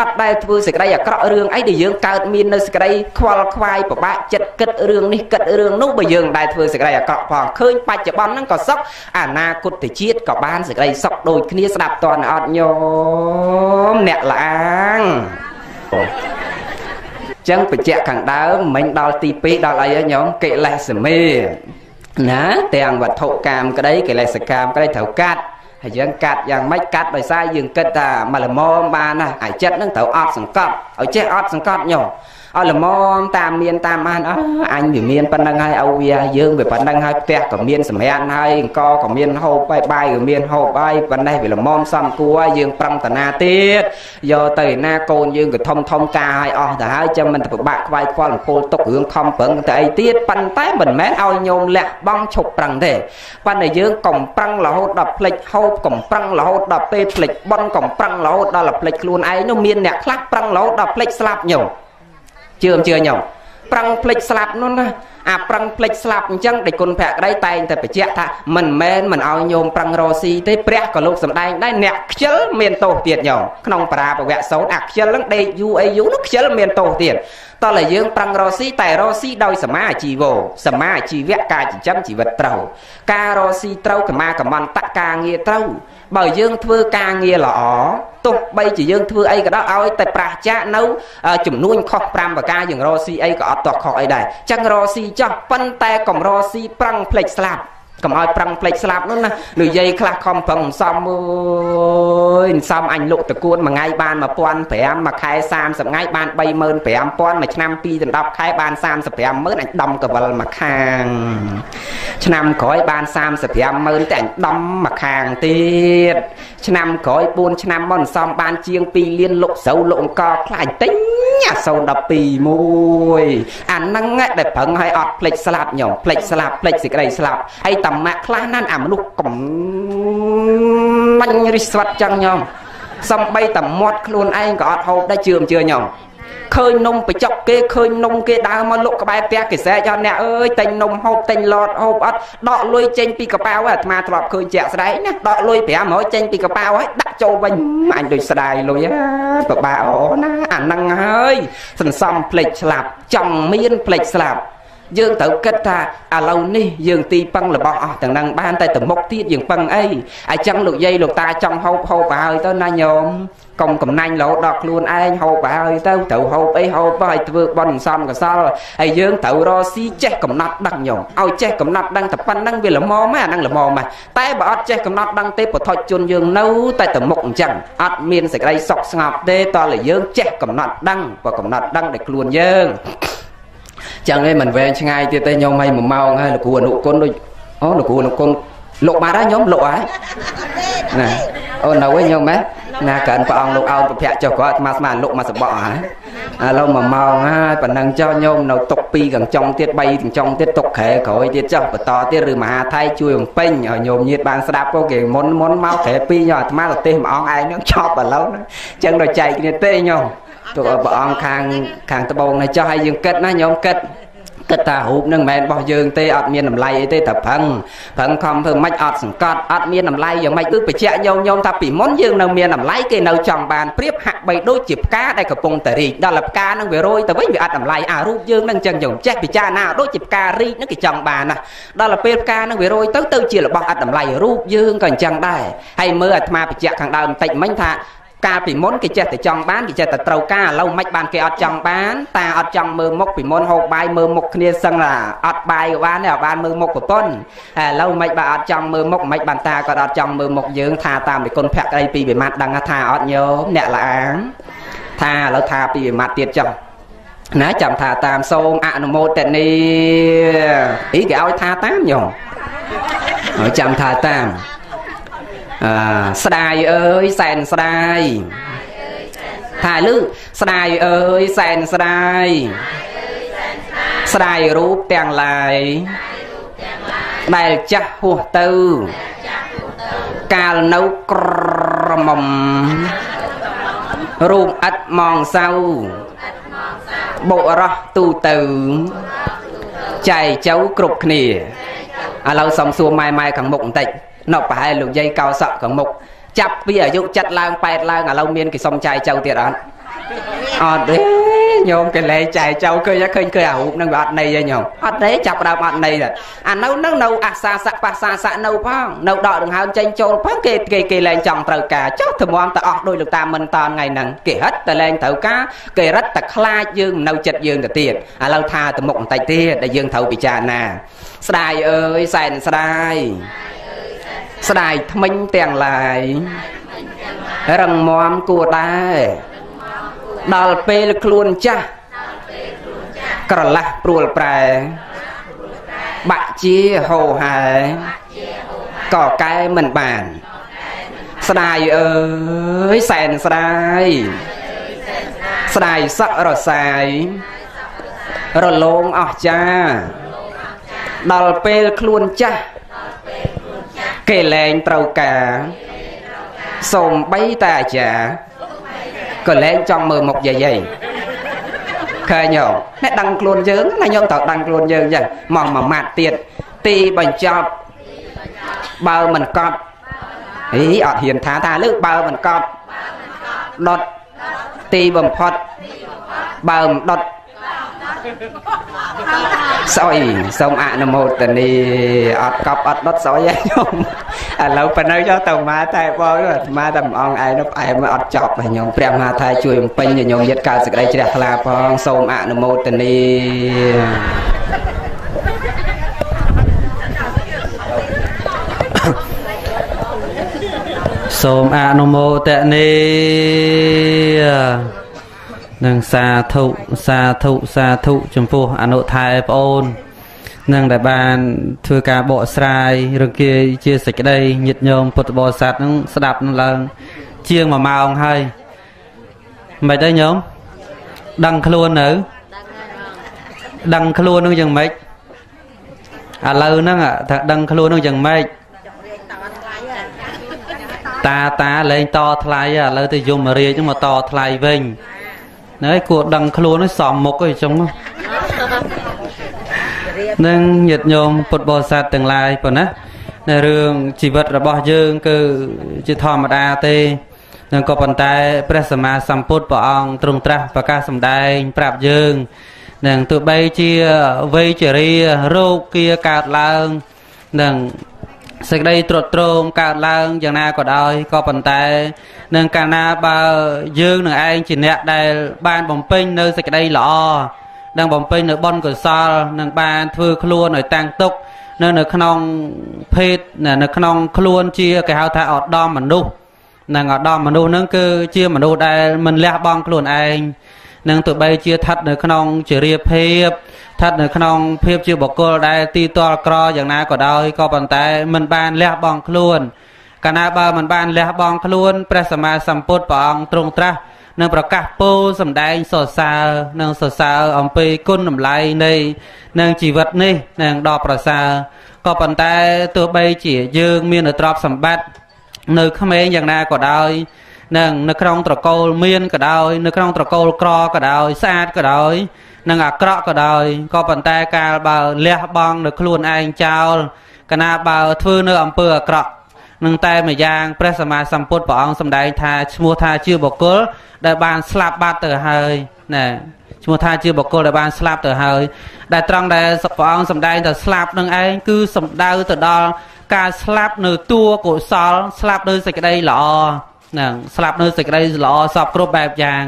អត់ដែលធ្វើសេចក្តីអាក្រក់រឿងអីដែលយើងកើតមាននៅសេចក្តីខ្វល់ខ្វាយពិបាកចិត្តគិតរឿងនេះគិតរឿងនោះបើយើងដែលធ្វើសេចក្តីអាក្រក់ផងឃើញបច្ចុប្បន្នហ្នឹងក៏សុខអនាគតជាតិក៏បានសេចក្តីសុខដូចគ្នាស្ដាប់តនអត់ញោមអ្នកលាងចឹងបញ្ជាក់ខាងដើមមិញដល់ទី2ដល់អីហ៎ញោមកិលេសមេណាទាំងវត្ថុកាមក្តីកិលេសកាមក្តីត្រូវកាត់ ហើយយើងកាត់យ៉ាងម៉េចកាត់ដោយសារយើងគិតថាមកល្មមបានណាអាចិត្តនឹងត្រូវអត់សង្កត់ឲ្យចេះអត់សង្កត់ញោម ឲ្យល្មមតាមមានតាមបានអើអញវាមានប៉ុណ្្នឹងហើយឲ្យវាយើងវាប៉ុណ្្នឹងហើយផ្ទះក៏មានសម្រាប់ហើយអង្គក៏មានហូបហើយបាយក៏មានហូបហើយប៉ុណ្ណេះវាល្មមសំគួរហើយយើងប្រឹងតាណាទៀតយកទៅឯណាកូនយើងក៏ធំធំការឲ្យអស់ទៅហើយចាំមិនទៅពិបាកខ្វាយខ្វល់អំពូលទុករឿងខំប្រឹងទៅអីទៀតប៉ុន្តែមិនមែនឲ្យញោមលះបង់ឈប់ប្រឹងទេប៉ុន្តែយើងកំប្រឹងរហូតដល់ផ្លិចហូបកំប្រឹងរហូតដល់ពេលផ្លិចបន់កំប្រឹងរហូតដល់ផ្លិចខ្លួនឯងនោះមានអ្នកខ្លះប្រឹងរហូតដល់ផ្លិចស្លាប់ញោម ជឿមជឿញោមប្រឹងផ្លិចស្លាប់នោះណា អាប្រឹងផ្លិចស្លាប់អញ្ចឹងដេចគុណភក្តីតែងតែបញ្ជាក់ថាមិនមែនមិនឲ្យញោមប្រឹងរស៊ីទេព្រះក៏លោកសំដែងដែរអ្នកខ្ជិលមានទោសទៀតញោមក្នុងបរាបវៈសោតអាខ្ជិលនឹងដេកយូរអីយូរនោះខ្ជិលមានទោសទៀតតោះតែយើងប្រឹងរស៊ីតែរស៊ីដោយសមាអាជីវោសមាអាជីវៈការចិញ្ចឹមជីវិតត្រូវការរស៊ីត្រូវកមាកម្មន្តៈការងារត្រូវបើយើងធ្វើការងារល្អទោះបីជាយើងធ្វើអីក៏ដោយឲ្យតែប្រះចាកនៅចំនួនខុស5ប្រការយើងរស៊ីអីក៏អត់តោះខុសអីដែរចឹងរស៊ីចោះប៉ុន្តែកំរស៊ីប្រឹងផ្លេចស្លាប់កុំឲ្យប្រឹងផ្លេចស្លាប់នោះណានិយាយខ្លះខំប្រឹងសំអើយសំអញលុកតគួនមួយថ្ងៃបាន1500មួយខែ30ថ្ងៃបាន35000មួយឆ្នាំ2ដល់10ខែបាន350,000អញដំកវលមួយខាង ឆ្នាំក្រោយបាន350,000តែអញដំមួយខាងទៀត ឆ្នាំក្រោយ4ឆ្នាំមកសំបានជាង2លានលុកស្រូវលុកអង្គខ្លាញ់ទិញអា012មួយអាហ្នឹងដែលប្រឹងឲ្យអត់ផ្លេចស្លាប់ញោមផ្លេចស្លាប់ផ្លេចសេចក្តីស្លាប់ហើយតម៉ាក់ខ្លះណាស់អាមនុស្សកំមាញ់រិះស្វាត់ចឹងញោមសំបីតមាត់ខ្លួនឯងក៏អត់ហូបដែរជឿមិនជឿញោម ឃើញនំបច្ចុកគេឃើញនំគេដើរមកលក់ក្បែរផ្ទះគេសែកអត់អ្នកអើយតែញនំហូបតែញឡតហូបអត់ដកលុយចេញពីកប៉ាវអាត្មាធ្លាប់ឃើញជាក់ស្ដែងណាដកលុយ500ចេញពីកប៉ាវហើយដាក់ចូលវិញអញដូចស្ដាយលុយពិបាកអូណាអាហ្នឹងហើយសន្សំផ្លេចស្លាប់ចង់មានផ្លេចស្លាប់ យើងត្រូវគិតថាឥឡូវនេះយើងទីពឹងរបស់អស់ទាំងនឹងបានតែទៅមុខទៀតយើងពឹងអីអញ្ចឹងលោកយាយលោកតាចង់ហូបហូបហើយទៅណាញោមកុំកំណាញ់រហូតដល់ខ្លួនឯងហូបហើយទៅត្រូវហូបអីហូបហើយធ្វើបន់សំកសលហើយយើងត្រូវរកស៊ីចេះកំណត់ដឹងញោមឲ្យចេះកំណត់ដឹងតែប៉ុណ្្នឹងវាល្មមអាហ្នឹងល្មមតែបើអត់ចេះកំណត់ដឹងទេពុទ្ធជនយើងនៅតែទៅមុខអញ្ចឹងអត់មានសេចក្តីសុខស្ងប់ទេតើយើងចេះកំណត់ដឹងបើកំណត់ដឹងដោយខ្លួនយើង ចឹងឯងមិនវែងឆ្ងាយទៀតទេញោមឲ្យ1ម៉ោងហើយលោកគ្រូអនុគុណដូចអូលោកគ្រូអនុគុណលោកបាត់ហើយញោមលោកហើយណាអូនៅឯងញោមម៉ែណាកើព្រះអង្គលោកអោនប្រភ័ក្រចុះក៏អាត្មាស្មានលោកមកសបកហ่าឥឡូវ1ម៉ោងហើយប៉ណ្ណឹងចុះញោមនៅទុក2កញ្ចុងទៀត3កញ្ចុងទៀតទុកក្រែក្រោយទៀតចុះបន្តទៀតឬមហាថៃជួយបំពេញឲ្យញោមញាតបានស្ដាប់ក៏គេមុនមុនមកក្រែ2ញោមអាត្មាទៅទេមួយអង្គឯងនឹងឆប់ឥឡូវហ្នឹងអញ្ចឹងដល់ចែកគ្នាទេញោម ទោះព្រះអង្គខាងខាងត្បូងនេះចោះឲ្យយើងគិតណាញោមគិតគិតថារូបនឹងមិនមែនរបស់យើងទេអត់មានតម្លៃអីទេតែប្រឹងប្រឹងខំធ្វើម៉េចអត់សង្កត់អត់មានតម្លៃយ៉ាងម៉េចគឺបញ្ជាក់ញោមញោមថាពីមុនយើងនៅមានតម្លៃគេនៅចង់បានប្រៀបហាក់បីដូចជាផ្កាដែលកំពុងតែរីកដល់តែផ្កានឹងវារយទៅវិញវាអត់តម្លៃអារូបយើងនឹងចឹងញោមចេះពិចារណាដូចជាផ្ការីកនឹងគេចង់បានណាដល់តែពេលផ្កានឹងវារយទៅទៅជារបស់អត់តម្លៃរូបយើងក៏អញ្ចឹងដែរហើយមើលអាត្មាបញ្ជាក់ខាងដើមបន្តិចមិញថា កាលពីមុនគេចេះតែចង់បានគេចេះតែត្រូវការឥឡូវមិនបានគេអត់ចង់បានតាអត់ចង់មើលមុខពីមុនហូបបាយមើលមុខគ្នាសឹងថាអត់បាយក៏បានដែរបានមើលមុខប្រពន្ធឥឡូវមិនបានអត់ចង់មើលមុខមិនបានតាក៏អត់ចង់មើលមុខយើងថាតាមពីគុណភក្តីពីវិមាត់ដឹងថាអត់ញោមអ្នកលាងថាឥឡូវថាពីវិមាត់ទៀតចុះណាចាំថាតាមសូមអនុមោទនីអីគេឲ្យថាតាមញោមចាំថាតាមអឺ ស្ដាយអើយសែនស្ដាយថាលឺស្ដាយអើយសែនស្ដាយស្ដាយរូបទាំងឡាយដែលចាស់ហួសទៅកាលនៅក្រមុំរូបឥតមងសៅបុរសទូទៅចែកចៅគ្រប់គ្នាឥឡូវសុំសួរម៉ែម៉ែខាងមុខបន្តិច នៅប្រហែលលោកយាយកោសក់ខាងមុខចាប់ពីអាយុចិត្តឡើង8ឡើងឥឡូវមានគេសុំចាយចៅទៀតអត់អត់ទេញោមគេលែងចាយចៅឃើញឃើញឃើញអារូបនឹងវាអត់ន័យទេញោមអត់ទេចាប់ដើមអត់ន័យទេអានៅនឹងនៅអាសាសៈបាសាសៈនៅផងនៅដកដង្ហើមចេញចូលផងគេគេគេលែងចង់ត្រូវការចុះតម្រាំតែអស់ដោយលោកតាមិនតនថ្ងៃហ្នឹងគេហិតតែលែងត្រូវការគេរឹតតែខ្លាចយើងនៅចិត្តយើងទៅទៀតឥឡូវថាទៅមុខបន្តិចទៀតដែលយើងត្រូវពិចារណាស្ដាយអើយសែនស្ដាយ ស្ដាយថ្មិញទាំងឡាយរឹងមាំគួរដែរដល់ពេលខ្លួនចាស់ក្រឡាស់ព្រួលប្រែ បាក់ជាហោហែក៏កែមិនបាន ស្ដាយអើយសែនស្ដាយស្ដាយសក់រសាយរលោងអស់ចាដល់ពេលខ្លួនចាស់ គេលែងត្រូវការសូមបីតាអាចារ្យក៏លែងចង់មើលមុខយាយឯងឃើញយោអ្នកដឹងខ្លួនយើងណាញោមត្រូវដឹងខ្លួនយើងចឹងមកមួយម៉ាត់ទៀតទីបញ្ចប់បើមិនកត់អីអត់ហ៊ានថាថាលើបើមិនកត់ដុតទីបំផុតបើមិនដុត ស្អុយសូមអនុមោទនីអត់កប់អត់ដុតស្អុយឯងខ្ញុំឥឡូវប៉ុណ្ណឹងចុះទៅមកតែបងអាត្មាតែម្អងឯងនោះផ្អែមអត់ចប់ខ្ញុំព្រះមហាថៃជួយបំពេញញោមយិតកើតសេចក្តីជ្រះថ្លាផងសូមអនុមោទនីសូមអនុមោទនី នឹងសាធុសាធុសាធុចំពោះអនុថែប្អូននឹងដែលបានធ្វើការបកស្រាយឬគេជាសេចក្តីញាតញោមពុទ្ធបរិស័ទនឹងស្ដាប់នឹងឡើង ជាង1ម៉ោងហើយមិនទេញោមដឹងខ្លួននៅដឹងខ្លួននឹងយ៉ាងម៉េចឥឡូវហ្នឹងថាដឹងខ្លួននឹងយ៉ាងម៉េចតាតាលែងតថ្លៃឥឡូវទៅយមរាជមកតថ្លៃវិញ ណែគួរដឹងខ្លួនឲ្យសមមុខអីចឹងនឹងញាតិញោមពុទ្ធបរិស័ទទាំងឡាយប៉ុណ្ណានៅរឿងជីវិតរបស់យើងគឺជាធម្មតាទេនឹងក៏ប៉ុន្តែព្រះសម្មាសម្ពុទ្ធព្រះអង្គទ្រង់ត្រាស់ប្រកាសសម្ដែង ប្រាប់យើងនឹងទោះបីជាវ័យជរារោគគាកើតឡើងនឹង សេចក្តីត្រុតត្រោមកើតឡើងយ៉ាងណាក៏ដោយក៏ប៉ុន្តែនឹងកាលណាបើយើងនឹងឯងជាអ្នកដែលបានបំពេញនៅសេចក្តីល្អនឹងបំពេញនៅបុណ្យកុសលនឹងបានធ្វើខ្លួនឲ្យតាំងទុកនៅនៅក្នុងភេទនៅក្នុងខ្លួនជាគេហៅថាអត់ដំមនុស្សនឹងអត់ដំមនុស្សហ្នឹងគឺជាមនុស្សដែលមិនលះបង់ខ្លួនឯងនឹងទោះបីជាស្ថិតនៅក្នុងជារាភាព ស្ថិតនៅក្នុងភាពជាបុគ្គលដែលទីតលក្រយ៉ាងណាក៏ដោយក៏ប៉ុន្តែមិនបានលះបង់ខ្លួនកាលណាបើមិនបានលះបង់ខ្លួនព្រះសម្មាសម្ពុទ្ធព្រះអង្គទ្រង់ត្រាស់នឹងប្រកាសពោលសម្ដែងសរសើរនិងសរសើរអំពីគុណតម្លៃនៃនឹងជីវិតនេះនឹងដល់ប្រសើរក៏ប៉ុន្តែទោះបីជាយើងមានទ្រព្យសម្បត្តិនៅក្មេងយ៉ាងណាក៏ដោយនឹងនៅក្នុងត្រកូលមានក៏ដោយនៅក្នុងត្រកូលក្រក៏ដោយស្អាតក៏ដោយ នឹងអាក្រក់ក៏ដោយក៏ប៉ុន្តែកាលបើលះបង់នៅខ្លួនឯងចោលកណាបើធ្វើនៅអំពើអាក្រក់នឹងតែម្យ៉ាងព្រះសម្មាសម្ពុទ្ធព្រះអង្គសម្ដែងថាឈ្មោះថាជាបុគ្គលដែលបានស្លាប់បាត់ទៅហើយណាឈ្មោះថាជាបុគ្គលដែលបានស្លាប់ទៅហើយ ដែលត្រង់ដែលព្រះអង្គសម្ដែងថាស្លាប់នឹងឯងគឺសំដៅទៅដល់ការស្លាប់នៅតួកុសល ស្លាប់នៅសេចក្តីល្អហ្នឹងស្លាប់នៅសេចក្តីល្អសពគ្រប់បែបយ៉ាង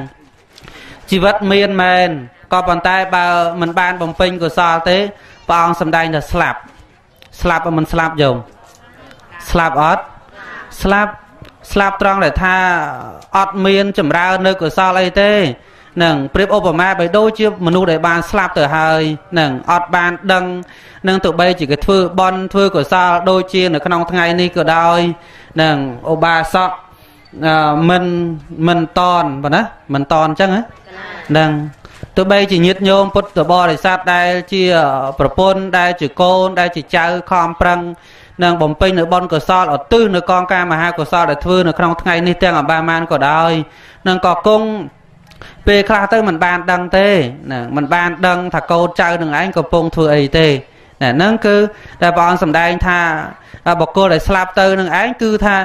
ជីវិតមានមែន ក៏ប៉ុន្តែបើមិនបានបំពេញកុសលទេព្រះអង្គសម្ដែងថាស្លាប់ ស្លាប់មិនស្លាប់យំស្លាប់អត់ស្លាប់ស្លាប់ត្រង់ដែលថាអត់មានចម្រើននៅកុសលអីទេនឹងប្រៀបឧបមាបីដូចជាមនុស្សដែលបានស្លាប់ទៅហើយនឹងអត់បានដឹងនឹងទៅបីជាគេធ្វើបន់ធ្វើកុសលដូចជានៅក្នុងថ្ងៃនេះក៏ដោយនឹងឧបាសកមិនមិនតនប៉ុណ្ណាមិនតនអញ្ចឹងហ្នឹង ទោះបីជាញាតិញោមពុទ្ធបរិស័ទដែលជាប្រពន្ធដែលជាកូនដែលជាចៅខំប្រឹងនឹងបំពេញនៅបុណ្យកុសលឧទ្ទិសនៅកងការមហាកុសលដែលធ្វើនៅក្នុងថ្ងៃនេះទាំងអបាមានក៏ដោយនឹងក៏គង់ពេលខ្លះទៅមិនបានដឹងទេណាមិនបានដឹងថាកូនចៅនឹងឯងកំពុងធ្វើអីទេណាហ្នឹងគឺតែព្រះអង្គសម្ដែងថាបុគ្គលដែលស្លាប់ទៅនឹងឯងគឺថា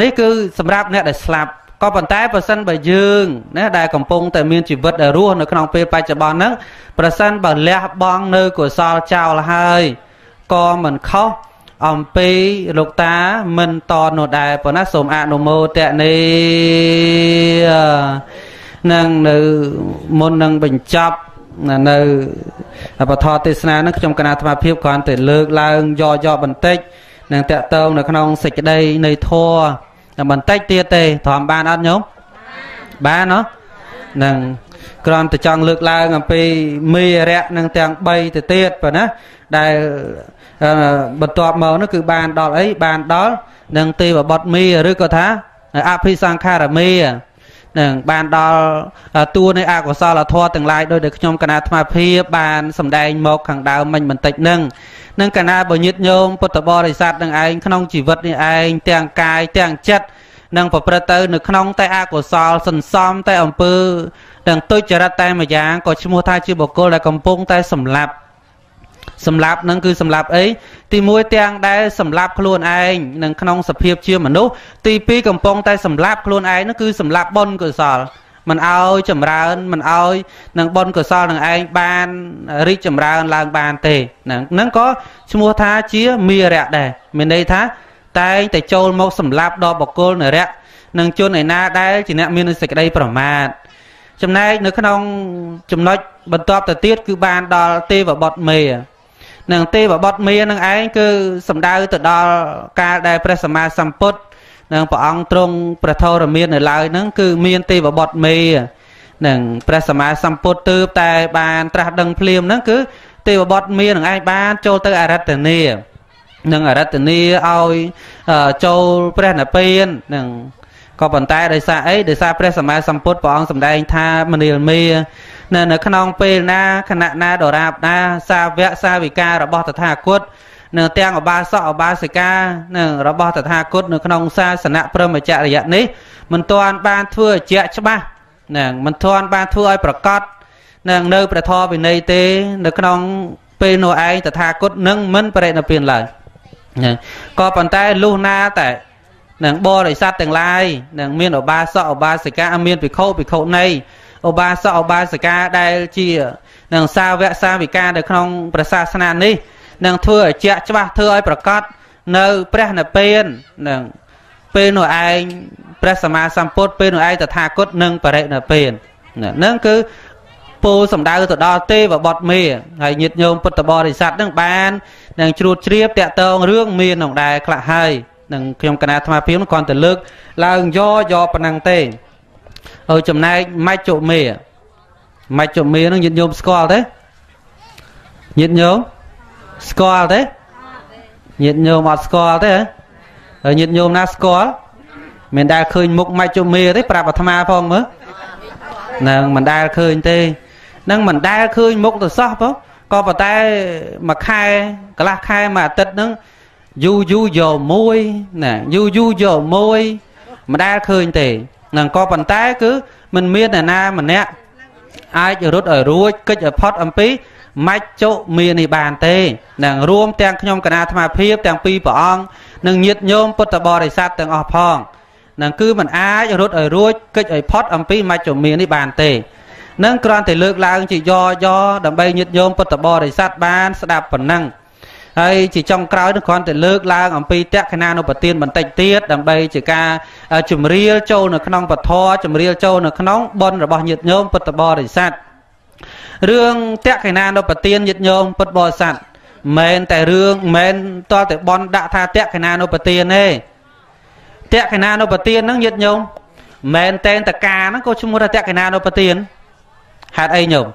នេះគឺសម្រាប់អ្នកដែលស្លាប់ ក៏ប៉ុន្តែប្រសិនបើយើងណាដែលកំពុងតែមានជីវិតដែលរស់នៅក្នុងពេលបច្ចុប្បន្នហ្នឹងប្រសិនបើលះបង់នៅកុសលចោលហើយក៏មិនខុសអំពីលោកតាមិនតនោះដែរប៉ុន្តែសូមអនុមោទនីនឹងនៅមុននឹងបញ្ចប់នៅបទទេសនានឹងខ្ញុំគណៈអាត្មាភាពគ្រាន់តែលើកឡើងយកយកបន្តិចនឹងតកតងនៅក្នុងសេចក្តីនៃធម៌ តែបន្តិចទៀតទេត្រមបានអត់ញោមបានណោះនឹងគ្រាន់តែចង់លើកឡើងអំពីមេរៈនឹងទាំង3ទៅទៀតប៉ុណ្ណាដែលបន្ទាប់មកនោះគឺបានដល់អីបានដល់នឹងទេវបុត្រមេឬក៏ថាអភិសង្ខារមេនឹងបានដល់តួនៃអកុសលធម៌ទាំងឡាយដោយដែលខ្ញុំកណាអាត្មាភាពបានសម្ដែងមកខាងដើមមិញបន្តិចនឹង នឹងកណាបញាតញោមពុទ្ធបរិស័ទនឹងឯងក្នុងជីវិតនេះឯងទាំងកាយទាំងចិត្តនឹងប្រព្រឹត្តទៅនៅក្នុងតែអកុសលសន្សំតែអំពើទាំងទុច្ចរិតតែម្យ៉ាងក៏ឈ្មោះថាជាបុគ្គលដែលកំពុងតែសម្លាប់សម្លាប់នឹងគឺសម្លាប់អីទី1ទាំងដែលសម្លាប់ខ្លួនឯងនឹងក្នុងសភាពជាមនុស្សទី2កំពុងតែសម្លាប់ខ្លួនឯងនោះគឺសម្លាប់បុណ្យកុសល មិនឲ្យចម្រើន មិនឲ្យនឹងបុណ្យកុសលនឹងឯងបានរីកចម្រើនឡើងបានទេហ្នឹងហ្នឹងក៏ឈ្មោះថាជាមីរៈដែរមានន័យថាតែងតែចូលមកសម្លាប់ដល់បកគលនរៈនឹងជនឯណាដែលជាអ្នកមានសេចក្តីប្រមាទចំណែកនៅក្នុងចំណុចបន្ទាប់ទៅទៀតគឺបានដល់ទេវបុត្រមេនឹងទេវបុត្រមេនឹងឯងគឺសំដៅទៅដល់កាលដែលព្រះសម្មាសម្ពុទ្ធ នឹងព្រះអង្គទ្រង់ប្រធរមាននៅឡើយហ្នឹងគឺមានទេវបុត្រមេនឹងព្រះសម្មាសម្ពុទ្ធទើបតែបានត្រាស់ដឹងភ្លាមហ្នឹងគឺទេវបុត្រមេនឹងឯងបានចូលទៅអរិទ្ធនីនឹងអរិទ្ធនីឲ្យចូលព្រះនិព្វាននឹងក៏ប៉ុន្តែដោយសារអីដោយសារព្រះសម្មាសម្ពុទ្ធព្រះអង្គសម្ដែងថាមនាលមេនៅនៅក្នុងពេលណាខណៈណាដរាបណាសាវកសាវិការបស់តថាគត នៅទាំងអបាសកអបាសិកានឹងរបស់តថាគតនៅក្នុងសាសនៈព្រមចរិយនេះមិនទាន់បានធ្វើជាក់ច្បាស់នឹងមិនទាន់បានធ្វើឲ្យប្រកាសនឹងនៅព្រះធម៌វិន័យទេ នៅក្នុងពេលនោះឯងតថាគតនឹងមិនបរិណិព្វានឡើយក៏ប៉ុន្តែលុះណាតែនឹងបរិស័ទទាំងឡាយនឹងមានឧបាសកឧបាសិកាមានភិក្ខុភិក្ខុនីឧបាសកឧបាសិកាដែលជានឹងសាវកសាវិកានៅក្នុងព្រះសាសនានេះ នឹងធ្វើឲ្យជាក់ច្បាស់ធ្វើឲ្យប្រកាសនៅព្រះនិព្វាននឹងពេលនោះឯងព្រះសម្មាសម្ពុទ្ធពេលនោះឯងតថាគតនឹងបរិនិព្វាននឹងគឺពោលសំដៅទៅដល់ទេវបុត្រមេហើយញាតិញោមពុទ្ធបរិស័ទនឹងបាននឹងជ្រួតជ្រាបតាក់ទងរឿងមានក្នុងដែរខ្លះហើយនឹងខ្ញុំកណាអាត្មាភាពគាត់ទៅលើកឡើងយកយកប៉ុណ្ណឹងទេហើយចំណែកម៉ាច់ជុមេម៉ាច់ជុមេនឹងញាតិញោមស្គាល់ទេញាតិញោម ស្គាល់ទេញាតិញោមអត់ស្គាល់ទេហើយញាតិញោមណាស្គាល់មិនដែលឃើញមុខម៉ាច់ជុមេទេប្រាប់អាត្មាផងមើលនឹងមិនដែលឃើញទេនឹងមិនដែលឃើញមុខទៅសោះបងក៏ប៉ុន្តែមួយខែកន្លះខែមួយអាទិត្យហ្នឹងយូរយូរយកមួយណាយូរយូរយកមួយមិនដែលឃើញទេនឹងក៏ប៉ុន្តែគឺមិនមានអ្នកណាម្នាក់អាចរត់ឲ្យរួចកិច្ចឲ្យផុតអំពី មច្ចុមាននេះបានទេនឹងរួមទាំងខ្ញុំគណៈអាត្មាភាពទាំងពីរព្រះអង្គនិងញាតិញោមពុទ្ធបរិស័ទទាំងអស់ផងនឹងគឺมันអាចរត់ឲ្យរួចកិច្ចឲ្យផុតអំពីមច្ចុមាននេះបានទេនឹងគ្រាន់តែលើកឡើងជាយ៉យ៉ដើម្បីញាតិញោមពុទ្ធបរិស័ទបានស្ដាប់ប៉ុណ្ណឹងហើយជាចុងក្រោយនោះគ្រាន់តែលើកឡើងអំពីតក្កណានុបទានបន្តិចទៀតដើម្បីជាការជំរាលចូលនៅក្នុងពធជំរាលចូលនៅក្នុងបុណ្យរបស់ញាតិញោមពុទ្ធបរិស័ទ រឿងតក្កណានុបទានញាតិញោមពុទ្ធបរិស័ទមែនតែរឿងមែនតលតែបនដាក់ថាតក្កណានុបទានទេតក្កណានុបទានហ្នឹងញាតិញោមមែនតែនតកាហ្នឹងក៏ឈ្មោះថាតក្កណានុបទានហេតុអីញោម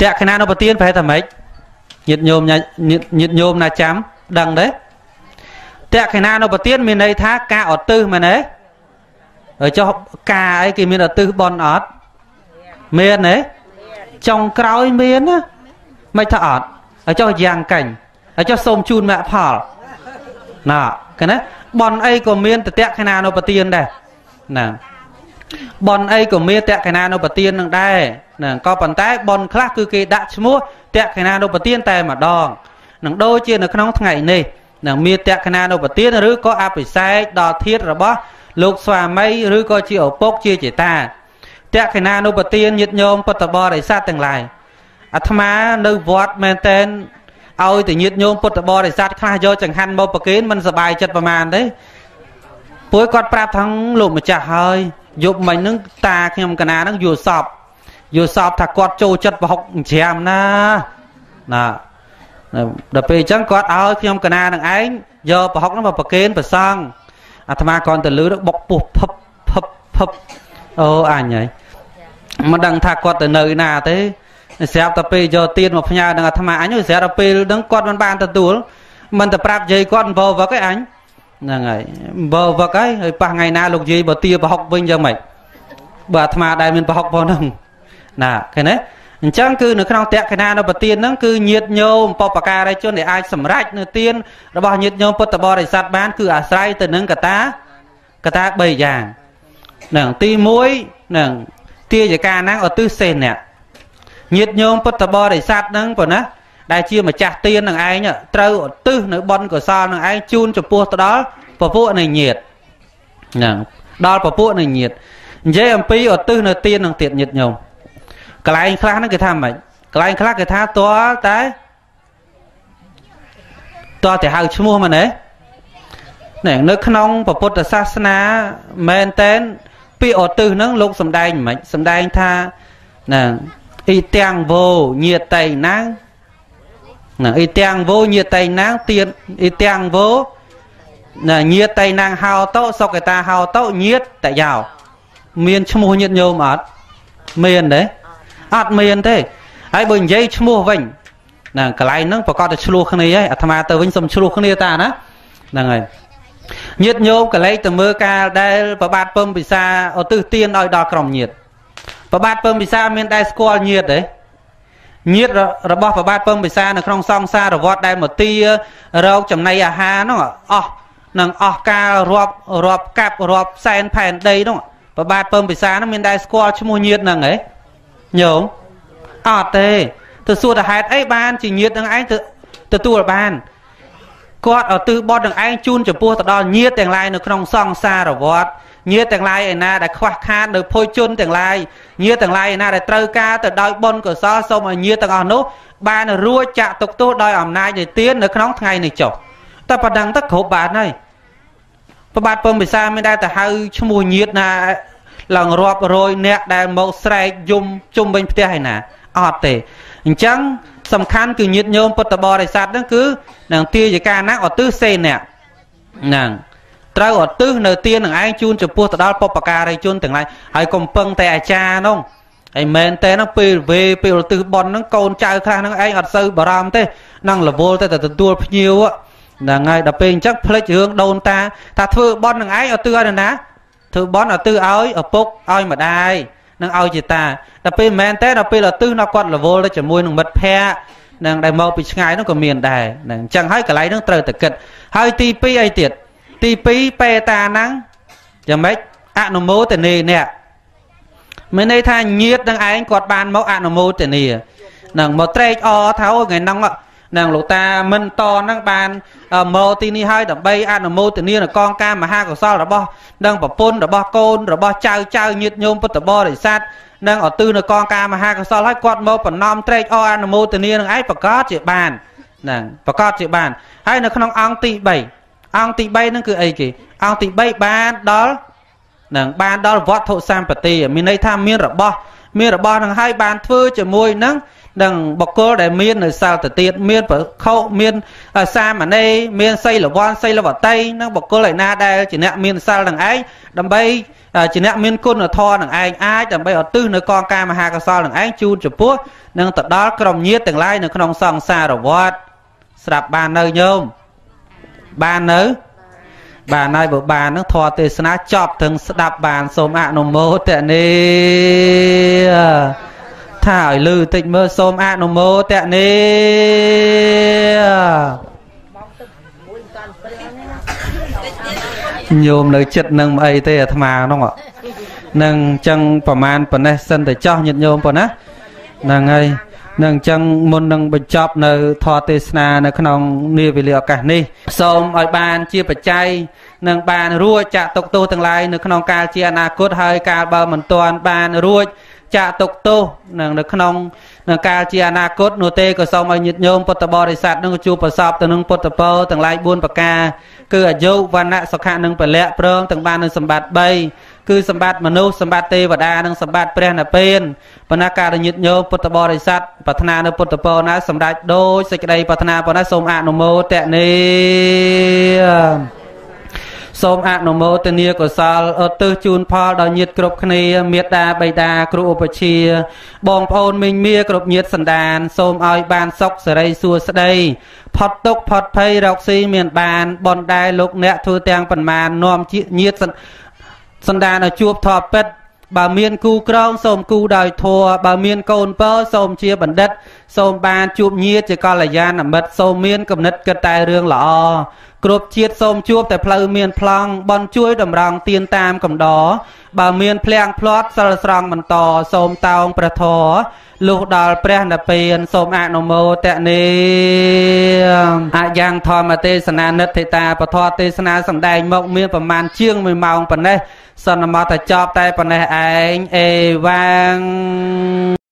តក្កណានុបទានប្រហែលថាម៉េចញាតិញោមញាតិញោមណាចាំដឹងទេតក្កណានុបទានមានន័យថាការអត់ទឹះមែនទេហើយចុះការអីគេមានអត់ទឹះបនអត់មានទេ ចុងក្រោយមានណាមិនថាអត់ហើយចុះយ៉ាងកាញ់ហើយចុះសូមជូនមគ្គផលណាកណាបនអីក៏មានតតក្កណានុបទានដែរណាបនអីក៏មានតក្កណានុបទាននឹងដែរហ្នឹងក៏ប៉ុន្តែបនខ្លះគឺគេដាក់ឈ្មោះតក្កណានុបទានតែម្ដងនឹងដូចជានៅក្នុងថ្ងៃនេះនឹងមានតក្កណានុបទានឬក៏អភិសេកដល់ធាតរបស់លោកស្វាមីឬក៏ជាឪពុកជាចេតា តក្កណានុបទានញាតញោមពុទ្ធបរិស័ទទាំងឡាយអាត្មានៅវត្តមែនតែនឲ្យតែញាតញោមពុទ្ធបរិស័ទខ្លះយកចង្ហាន់មកប្រគេនមិនសบายចិត្តប្រមាណទេពួយគាត់ប្រាប់ថាលោកម្ចាស់ហើយយប់មិញហ្នឹងតាខ្ញុំកណាហ្នឹងយល់សពយល់សពថាគាត់ចូលចិត្តប្រហុកច្រាមណាណាដល់ពេលអញ្ចឹងគាត់ឲ្យខ្ញុំកណានឹងឯងយកប្រហុកហ្នឹងមកប្រគេនប្រសង់អាត្មាគាត់ទៅលឺបុកពុះភឹបភឹបភឹបអូអញហើយ មិនដឹងថាគាត់ទៅនៅណាទេស្រាប់តែពេលយកទៀនមកផ្ញើនឹងអាត្មាអញស្រាប់តែពេលហ្នឹងគាត់មិនបានទទួលមិនទៅប្រាប់យាយគាត់អំបោវឹកឯអញហ្នឹងហើយអំបោវឹកហើយហើយប៉ះថ្ងៃណាលោកយាយបើទាប្រហុកវិញយ៉ាងម៉េចបើអាត្មាដែរមានប្រហុកផងហ្នឹងណាឃើញទេអញ្ចឹងគឺនៅក្នុងតក្កណានៅប្រទៀនហ្នឹងគឺញាតញោមបបការីជនដែលអាចសម្រេចនៅទៀនរបស់ញាតញោមពុទ្ធបរិស័ទបាន គឺអាស្រ័យទៅនឹងកតាកតា3យ៉ាងហ្នឹងទី1ហ្នឹង ទាយកាហ្នឹងឧទ្ទិសសេនៈញាតញោមពុទ្ធបរិស័ទហ្នឹងប៉ុណ្ណាដែលជាម្ចាស់ទៀននឹងឯងត្រូវឧទ្ទិសនៅបុណ្យកុសលនឹងឯងជូនចំពោះទៅដល់ពពួកនៃញាតហ្នឹងដល់ពពួកនៃញាតនិយាយអំពីឧទ្ទិសនៅទៀននឹងទៀតញាតញោមកន្លែងខ្លះហ្នឹងគេថាម៉េចកន្លែងខ្លះគេថាតើតែតើតែហៅឈ្មោះមែនទេនេះនៅក្នុងពុទ្ធសាសនាមែនតែន ពាក្យឧទ្ទិសហ្នឹងលោកសំដែងមិនសំដែងថាណាអ៊ីទាំងវោញាតៃណាងណាអ៊ីទាំងវោញាតៃណាងទៀតអ៊ីទាំងវោណាញាតៃណាងហៅតោសុកតាហៅតោញាតតយោមានឈ្មោះញាតញោមអត់មានទេអត់មានទេហើយបើនិយាយឈ្មោះវិញណាកន្លែងហ្នឹងប្រកាសតែឆ្លោះគ្នាហើយអាត្មាទៅវិញសុំឆ្លោះគ្នាតាណាហ្នឹងហើយ ញាតញោមកលេចទៅមើលកាលដែលប្របាទពឹមពិសាឧទ្ទិសទានឲ្យដល់ក្រុមញាតប្របាទពឹមពិសាមានដែលស្គាល់ញាតទេញាតរបស់ប្របាទពឹមពិសានៅក្នុងសង្សារវត្តដែលមកទារោគចំណីអាហារហ្នឹងអស់នឹងអស់ការរាប់រាប់កាប់រាប់សែនផែនដីហ្នឹងប្របាទពឹមពិសាហ្នឹងមានដែលស្គាល់ឈ្មោះញាតហ្នឹងហ៎ញោមអត់ទេទៅសួរទៅហេតុអីបានជាញាតនឹងឯងទៅទទួលបាន គាត់ឲ្យទិសបត់នឹងឯងជូនចំពោះទៅដល់ញាតទាំងឡាយនៅក្នុងសង្សារវត្តញាតទាំងឡាយឯណាដែលខ្វះខាតនៅភោជនទាំងឡាយញាតទាំងឡាយឯណាដែលត្រូវការទៅដោយបុណ្យកុសលសូមឲ្យញាតទាំងអស់នោះបានរួចចាក់ទុកទោសដោយអំណាចនៃទាននៅក្នុងថ្ងៃនេះចុះតែប៉ុណ្ណឹងទៅគ្រប់បានហើយប្របាទពំពិសាមានដែរទៅហៅឈ្មោះញាតណាឡើងរាប់រយអ្នកដែលមកស្រែកយំជុំវិញផ្ទះឯណាអត់ទេអញ្ចឹង សំខាន់គឺញាតញោមពុទ្ធបរិស័ទហ្នឹងគឺនឹងទាយកាណាឧទ្ទិសសេអ្នកហ្នឹងត្រូវឧទ្ទិសនៅទាននឹងឯងជូនចំពោះទៅដល់បុព្វការីជនទាំងឡាយហើយកុំពឹងតែអាចារ្យនោះហើយមែនតែហ្នឹងពេលវេពេលឧទ្ទិសបន់ហ្នឹងកូនចៅខ្លះហ្នឹងឯងអត់សូវបារម្ភទេនឹងរវល់តែទទួលភ្ញៀវហ្នឹងហើយដល់ពេលអញ្ចឹងផ្លេចរឿងដូនតាថាធ្វើបន់នឹងឯងឧទ្ទិសឲ្យណាធ្វើបន់ឧទ្ទិសឲ្យឪពុកឲ្យម្ដាយ នឹងឲ្យជាតាដល់ពេលមែនតែដល់ពេលឧទ្ទិសដល់គាត់រវល់ទៅជាមួយនឹងមិត្តភ័ក្តិនឹងដែលមកពីឆ្ងាយនោះក៏មានដែរហ្នឹងអញ្ចឹងហើយកន្លែងនោះត្រូវតែគិតហើយទី2អីទៀតទី2បេតាហ្នឹងយ៉ាងម៉េចអនុមោទនីអ្នកមានន័យថាញាតនឹងឯងគាត់បានមកអនុមោទនីនឹងមកត្រេកអរថាអូថ្ងៃហ្នឹង នឹងលោកតាមិនតហ្នឹងបានមកទីនេះហើយដើម្បីអនុមោទនានៅកងការមហាកុសលរបស់នឹងប្រពន្ធរបស់កូនរបស់ចៅចៅញាតញោមពុទ្ធបរិស័ទនឹងអទិនៅកងការមហាកុសលហើយគាត់មកបំណំត្រេកអរអនុមោទនានឹងឯងប្រកាសជាបានហ្នឹងប្រកាសជាបានហើយនៅក្នុងអង្គទី3អង្គទី3ហ្នឹងគឺអីគេអង្គទី3បានដល់នឹងបានដល់វត្ថុសម្បត្តិមានន័យថាមានរបស់ មានរបស់នឹងហើយបានធ្វើជាមួយនឹងនឹងបកគលដែលមាននៅសាលទៅទៀតមានប្រខោមានសាមណេរមានសីលវ័នសីលវតីនិងបកគលឯណាដែលជាអ្នកមានសាលនឹងឯងដើម្បីជាអ្នកមានគុណធម៌នឹងឯងអាចដើម្បីឧទ្ទិសនៅកងការមហាកុសលនឹងឯងជូនចំពោះនឹងទៅដល់ក្រុមញាតិទាំងឡាយនៅក្នុងសង្សារវត្តស្រាប់បាននៅញោមបាននៅ បានហើយបើបាននឹងធម៌ទេសនាចប់ទាំងស្ដាប់បានសូមអនុមោទនាថាឲ្យលឺតិចមើលសូមអនុមោទនាញោមនៅចិត្តនឹងអីទេអាត្មានោះនឹងអញ្ចឹងប្រមាណប៉ុណ្ណេះសិនតែចោះញាតញោមប៉ុណ្ណាហ្នឹងហើយ នឹងអញ្ចឹងមុននឹងបញ្ចប់នៅធម៌ទេសនានៅក្នុងនាវេលាឱកាសនេះសូមឲ្យបានជាបច្ច័យនឹងបានរួចចាក់ទុកទោសទាំងឡាយនៅក្នុងកាលជាអនាគតហើយកាលបើមិនទាន់បានរួចចាក់ទុកទោសនឹងនៅក្នុងនឹងកាលជាអនាគតនោះទេក៏សូមឲ្យញាតិញោមពុទ្ធបរិស័ទនឹងជួបប្រសពទៅនឹងពុទ្ធពរទាំងឡាយ4ប្រការគឺអាយុវណ្ណៈសុខៈនិងពលៈព្រមទាំងបាននឹងសម្បត្តិ3 គឺសម្បត្តិមនុស្សសម្បត្តិទេវតានិងសម្បត្តិព្រះនិព្វានបណ្ណាការញាតិញោមពុទ្ធបរិស័ទប្រាថ្នានៅពុទ្ធពរណាសម្ដេចដោយសេចក្តីប្រាថ្នាប៉ុណ្ណាសូមអនុមោទនាសូមអនុមោទនាកុសលឧទ្ទិសជូនផលដល់ញាតិគ្រប់គ្នាមេត្តាបិតាគ្រូឧបជា បងប្អូនមីងមាគ្រប់ញាតិសន្តាន សូមឲ្យបានសុខសេរីសួស្តីផុតទុកផុតភ័យរកស៊ីមានបានបនដែរលោកអ្នកធ្វើទាំងប៉ុន្មាននាំញាតិ សន្តានឲ្យជួបធម៌ពិតបើមានគូក្រងសូមគូដោយធัวបើមានកូនពើសូមជាបណ្ឌិត សូមបានជួបញាតិជាកល្យាណមិត្តសូមមានគំនិតគិតតែរឿងល្អគ្រប់ជាតិសូមជួបតែផ្លូវមានប្លង់បនជួយតម្រង់ទៀនតាមកំដរបើមានភ្លៀងផ្្លាត់សិលស្រង់បន្តសូមតោងព្រះធរលុះដល់ព្រះនិព្វានសូមអនុមោទនីអយ៉ាងធម្មទេសនានិទ្ធិតាពធទេសនាសំដែងមកមានប្រមាណជាង1ម៉ោងប៉ុណ្ណេះ សន្មតចប់តែប៉ុណ្ណេះឯងអេវ៉ាំង